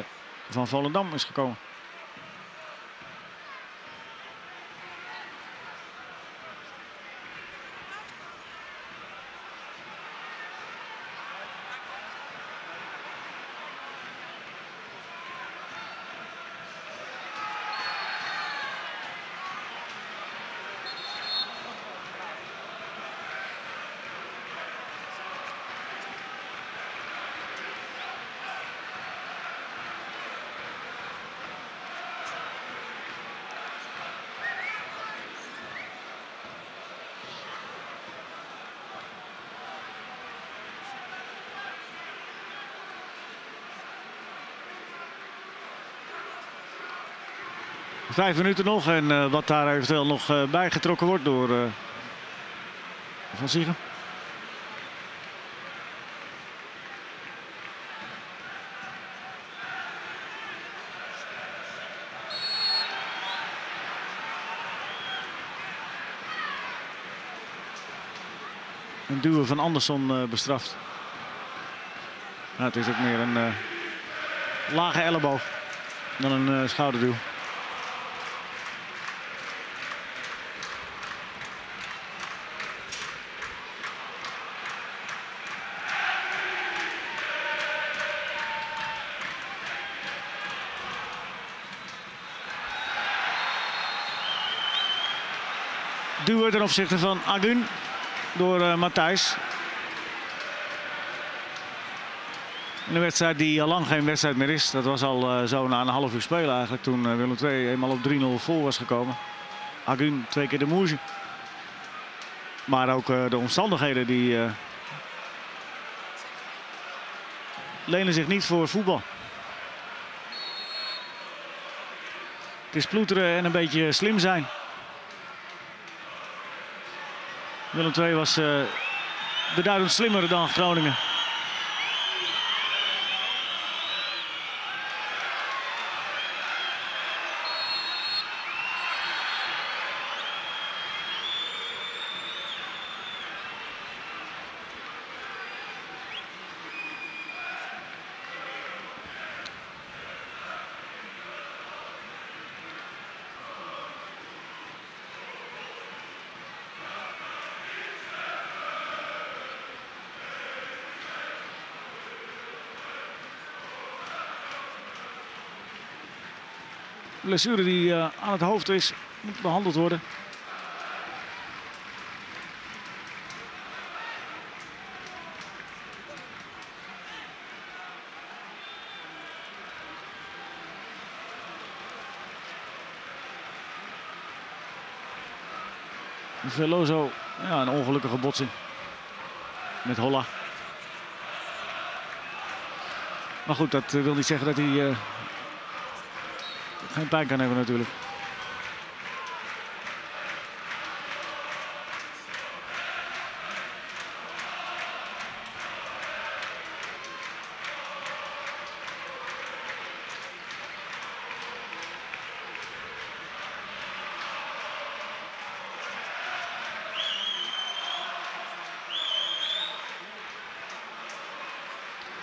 Speaker 1: van Volendam is gekomen. Vijf minuten nog en uh, wat daar eventueel nog uh, bijgetrokken wordt door uh, Van Siegen. Een duwen van Andersson bestraft. Nou, het is ook meer een lage elleboog dan een schouderduw. Duwen ten opzichte van Agun door uh, Matthijs. Een wedstrijd die al lang geen wedstrijd meer is. Dat was al uh, zo na een half uur spelen eigenlijk toen uh, Willem II eenmaal op 3-0 vol was gekomen. Agun twee keer de moesje. Maar ook de omstandigheden die lenen zich niet voor voetbal. Het is ploeteren en een beetje slim zijn. Willem II was uh, beduidend slimmer dan Groningen. blessure die eh, aan het hoofd is, moet behandeld worden. Veloso, ja, een ongelukkige botsing met Holla. Maar goed, dat eh, wil niet zeggen dat hij eh, geen pijn kan hebben natuurlijk.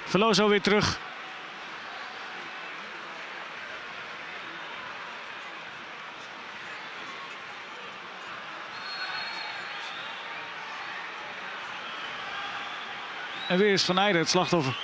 Speaker 1: Veloso weer terug. En weer is Van Eijden het slachtoffer.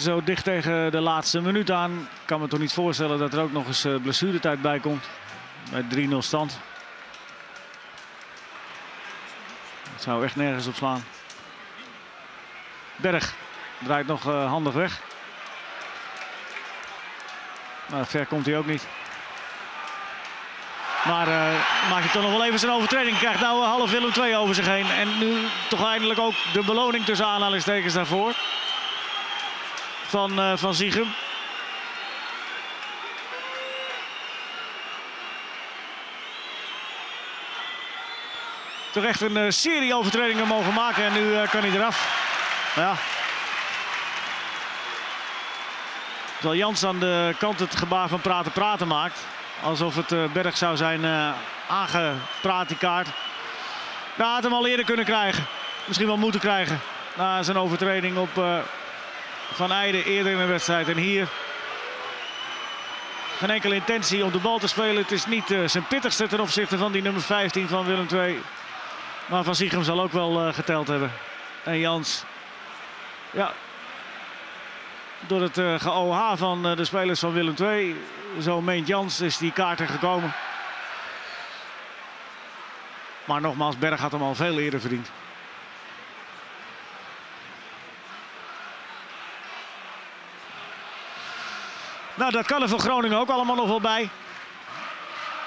Speaker 1: Zo dicht tegen de laatste minuut aan. Ik kan me toch niet voorstellen dat er ook nog eens eh, blessuretijd bij komt. Bij 3-0 stand. Het zou echt nergens op slaan. Berg draait nog uh, handig weg. Maar ver komt hij ook niet. Maar uh, maakt hij toch nog wel even zijn overtreding. Krijgt nou half Willem 2 over zich heen. En nu toch eindelijk ook de beloning tussen aanhalingstekens daarvoor van, uh, van. Toch een uh, serie overtredingen mogen maken en nu uh, kan hij eraf. Ja. Terwijl Jans aan de kant het gebaar van praten praten maakt. Alsof het Berg zou zijn aangepraat die kaart. Nou, had hem al eerder kunnen krijgen. Misschien wel moeten krijgen. Na zijn overtreding op van Eijden eerder in de wedstrijd. En hier geen enkele intentie om de bal te spelen. Het is niet uh, zijn pittigste ten opzichte van die nummer 15 van Willem II. Maar Van Ziegem zal ook wel uh, geteld hebben. En Jans, ja, door het uh, eh, van de spelers van Willem II, zo meent Jans, is die kaart er gekomen. Maar nogmaals, Berg had hem al veel eerder verdiend. Nou, dat kan er voor Groningen ook allemaal nog wel bij.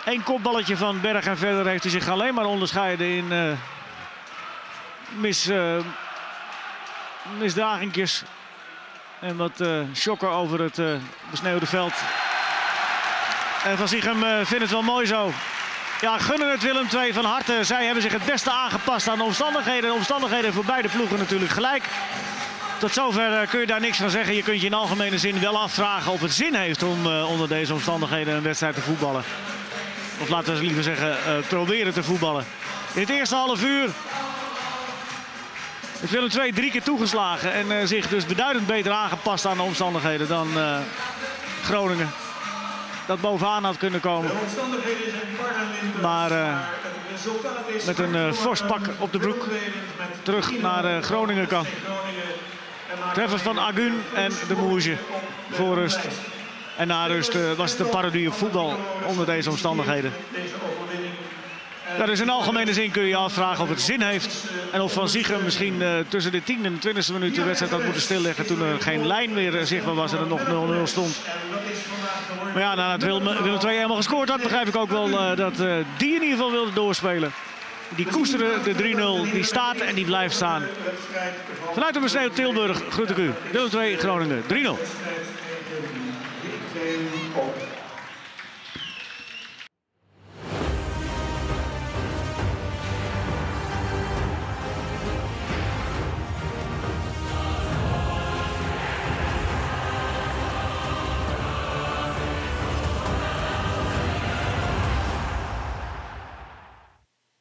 Speaker 1: Eén kopballetje van Berg en verder heeft hij zich alleen maar onderscheiden in uh, mis, misdragingjes. En wat uh, shocker over het besneeuwde veld. En Van Ziegem vindt het wel mooi zo. Ja, gunnen het Willem II van harte. Zij hebben zich het beste aangepast aan de omstandigheden. De omstandigheden voor beide ploegen natuurlijk gelijk. Tot zover eh, kun je daar niks van zeggen. Je kunt je in algemene zin wel afvragen of het zin heeft om uh, onder deze omstandigheden een wedstrijd te voetballen. Of laten we liever zeggen, uh, proberen te voetballen. In het eerste half uur heeft Willem II drie keer toegeslagen. En uh, zich dus beduidend beter aangepast aan de omstandigheden dan Groningen. Dat bovenaan had kunnen komen. Maar met een fors pak op de broek terug naar Groningen kan. Treffers van Agun en de Moerge voor rust. En na rust uh, was het een parodie op voetbal onder deze omstandigheden. Ja, dus in algemene zin kun je je afvragen of het zin heeft. En of Van Ziegem misschien uh, tussen de 10 en de 20e minuut de wedstrijd had moeten stilleggen. Toen er geen lijn meer zichtbaar was en er nog 0-0 stond. Maar ja, nadat Willem, Willem II helemaal gescoord had, begrijp ik ook wel dat die in ieder geval wilde doorspelen. Die koesteren de 3-0, die staat en die blijft staan. Vanuit de Mercedes Tilburg groet ik u. Willem 2 Groningen 3-0.